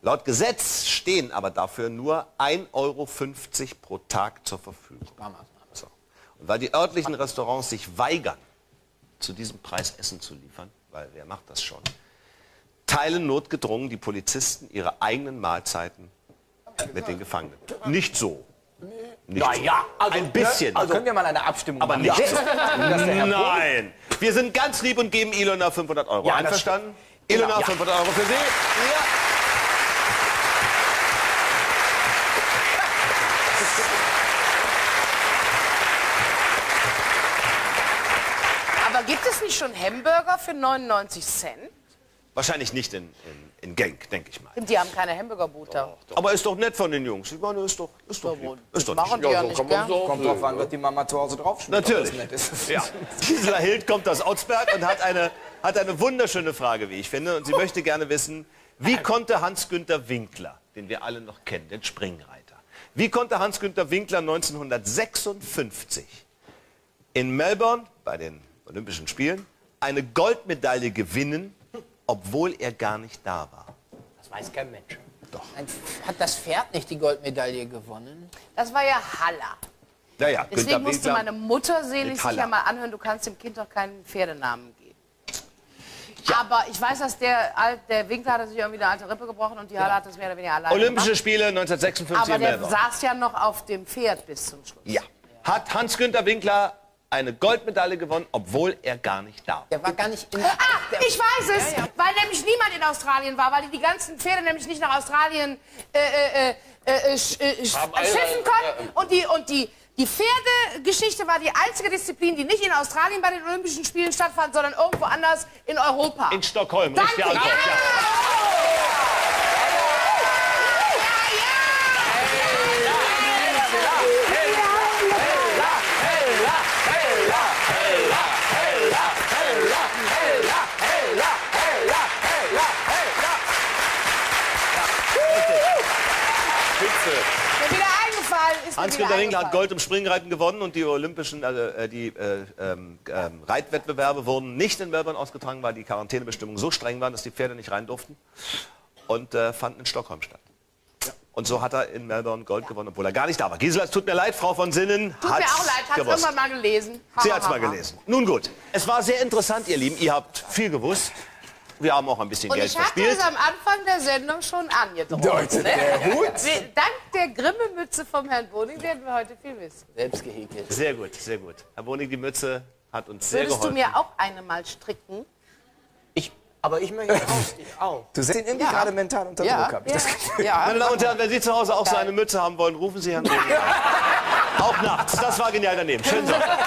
Laut Gesetz stehen aber dafür nur 1,50 Euro pro Tag zur Verfügung. So. Und weil die örtlichen Restaurants sich weigern, zu diesem Preis Essen zu liefern, weil wer macht das schon, teilen notgedrungen die Polizisten ihre eigenen Mahlzeiten mit den Gefangenen. Nicht so. Nicht Na so. ja, also, Ein bisschen. Also können wir mal eine Abstimmung Aber machen? nicht. [LAUGHS] Nein. Wir sind ganz lieb und geben Ilona 500 Euro. Ja, Einverstanden? Ilona, Ja. 500 Euro für Sie. Aber gibt es nicht schon Hamburger für 99 Cent? Wahrscheinlich nicht in, in, in Genk, denke ich mal. Die haben keine Hamburgerbutter. Aber ist doch nett von den Jungs. Ich meine, ist doch, ist doch, lieb. ist doch Machen nicht. die ja, so nicht so Kommt drauf an, wird die Mama zu Hause drauf Natürlich. Nett ist. [LAUGHS] Ja. Gisela Hild kommt aus Augsberg und hat eine, hat eine wunderschöne Frage, wie ich finde. Und sie möchte gerne wissen, wie konnte Hans-Günther Winkler, den wir alle noch kennen, den Springreiter, wie konnte Hans-Günther Winkler 1956 in Melbourne bei den Olympischen Spielen eine Goldmedaille gewinnen, obwohl er gar nicht da war? Das weiß kein Mensch. Ein- Hat das Pferd nicht die Goldmedaille gewonnen? Das war ja Halla. Naja, Deswegen Günther musste Winkler- meine Mutter selig sich ja mal anhören, du kannst dem Kind doch keinen Pferdenamen geben. Aber ich weiß, dass der, Al- der Winkler hatte sich irgendwie eine alte Rippe gebrochen und die Halle hat das mehr oder weniger alleine Olympische gemacht. Spiele 1956 Aber der saß ja noch auf dem Pferd bis zum Schluss. Ja. Hat Hans-Günther Winkler eine Goldmedaille gewonnen, obwohl er gar nicht da war? Der war gar nicht in. Ah, ich weiß es, weil nämlich niemand in Australien war, weil die die ganzen Pferde nämlich nicht nach Australien äh, äh, äh, äh, sch- äh, sch- schiffen konnten. Und die, und die, die Pferdegeschichte war die einzige Disziplin, die nicht in Australien bei den Olympischen Spielen stattfand, sondern irgendwo anders in Europa. In Stockholm, Danke. richtige Antwort. Ja. Ja. Mir wieder wieder Winkler hat. Gold im Springreiten gewonnen und die olympischen also, äh, die, äh, ähm, ähm, Reitwettbewerbe wurden nicht in Melbourne ausgetragen, weil die Quarantänebestimmungen so streng waren, dass die Pferde nicht rein durften und äh, fanden in Stockholm statt. Und so hat er in Melbourne Gold gewonnen, obwohl er gar nicht da war. Gisela, es tut mir leid, Frau von Sinnen Tut mir auch leid, hat gewusst. irgendwann mal gelesen. Sie Ha, hat es mal gelesen. Nun gut, es war sehr interessant, ihr Lieben. Ihr habt viel gewusst. Wir haben auch ein bisschen Und Geld ich hatte verspielt. es am Anfang der Sendung schon angedroht. Ne? [LAUGHS] Dank der Grimme-Mütze vom Herrn Boning werden wir heute viel wissen. Selbst gehäkelt. Sehr gut, sehr gut. Herr Boning, die Mütze hat uns sehr Würdest du geholfen. mir auch eine mal stricken? Ich Aber ich möchte auch. auch. Du setzt ihn irgendwie gerade mental unter Ja. Druck, hab ich das Gefühl. Ja. Meine Damen und Herren, wenn Sie zu Hause auch so eine Mütze haben wollen, rufen Sie Herrn Bogen. an. [LAUGHS] auch nachts. Das war genial daneben. Schönen Sonntag.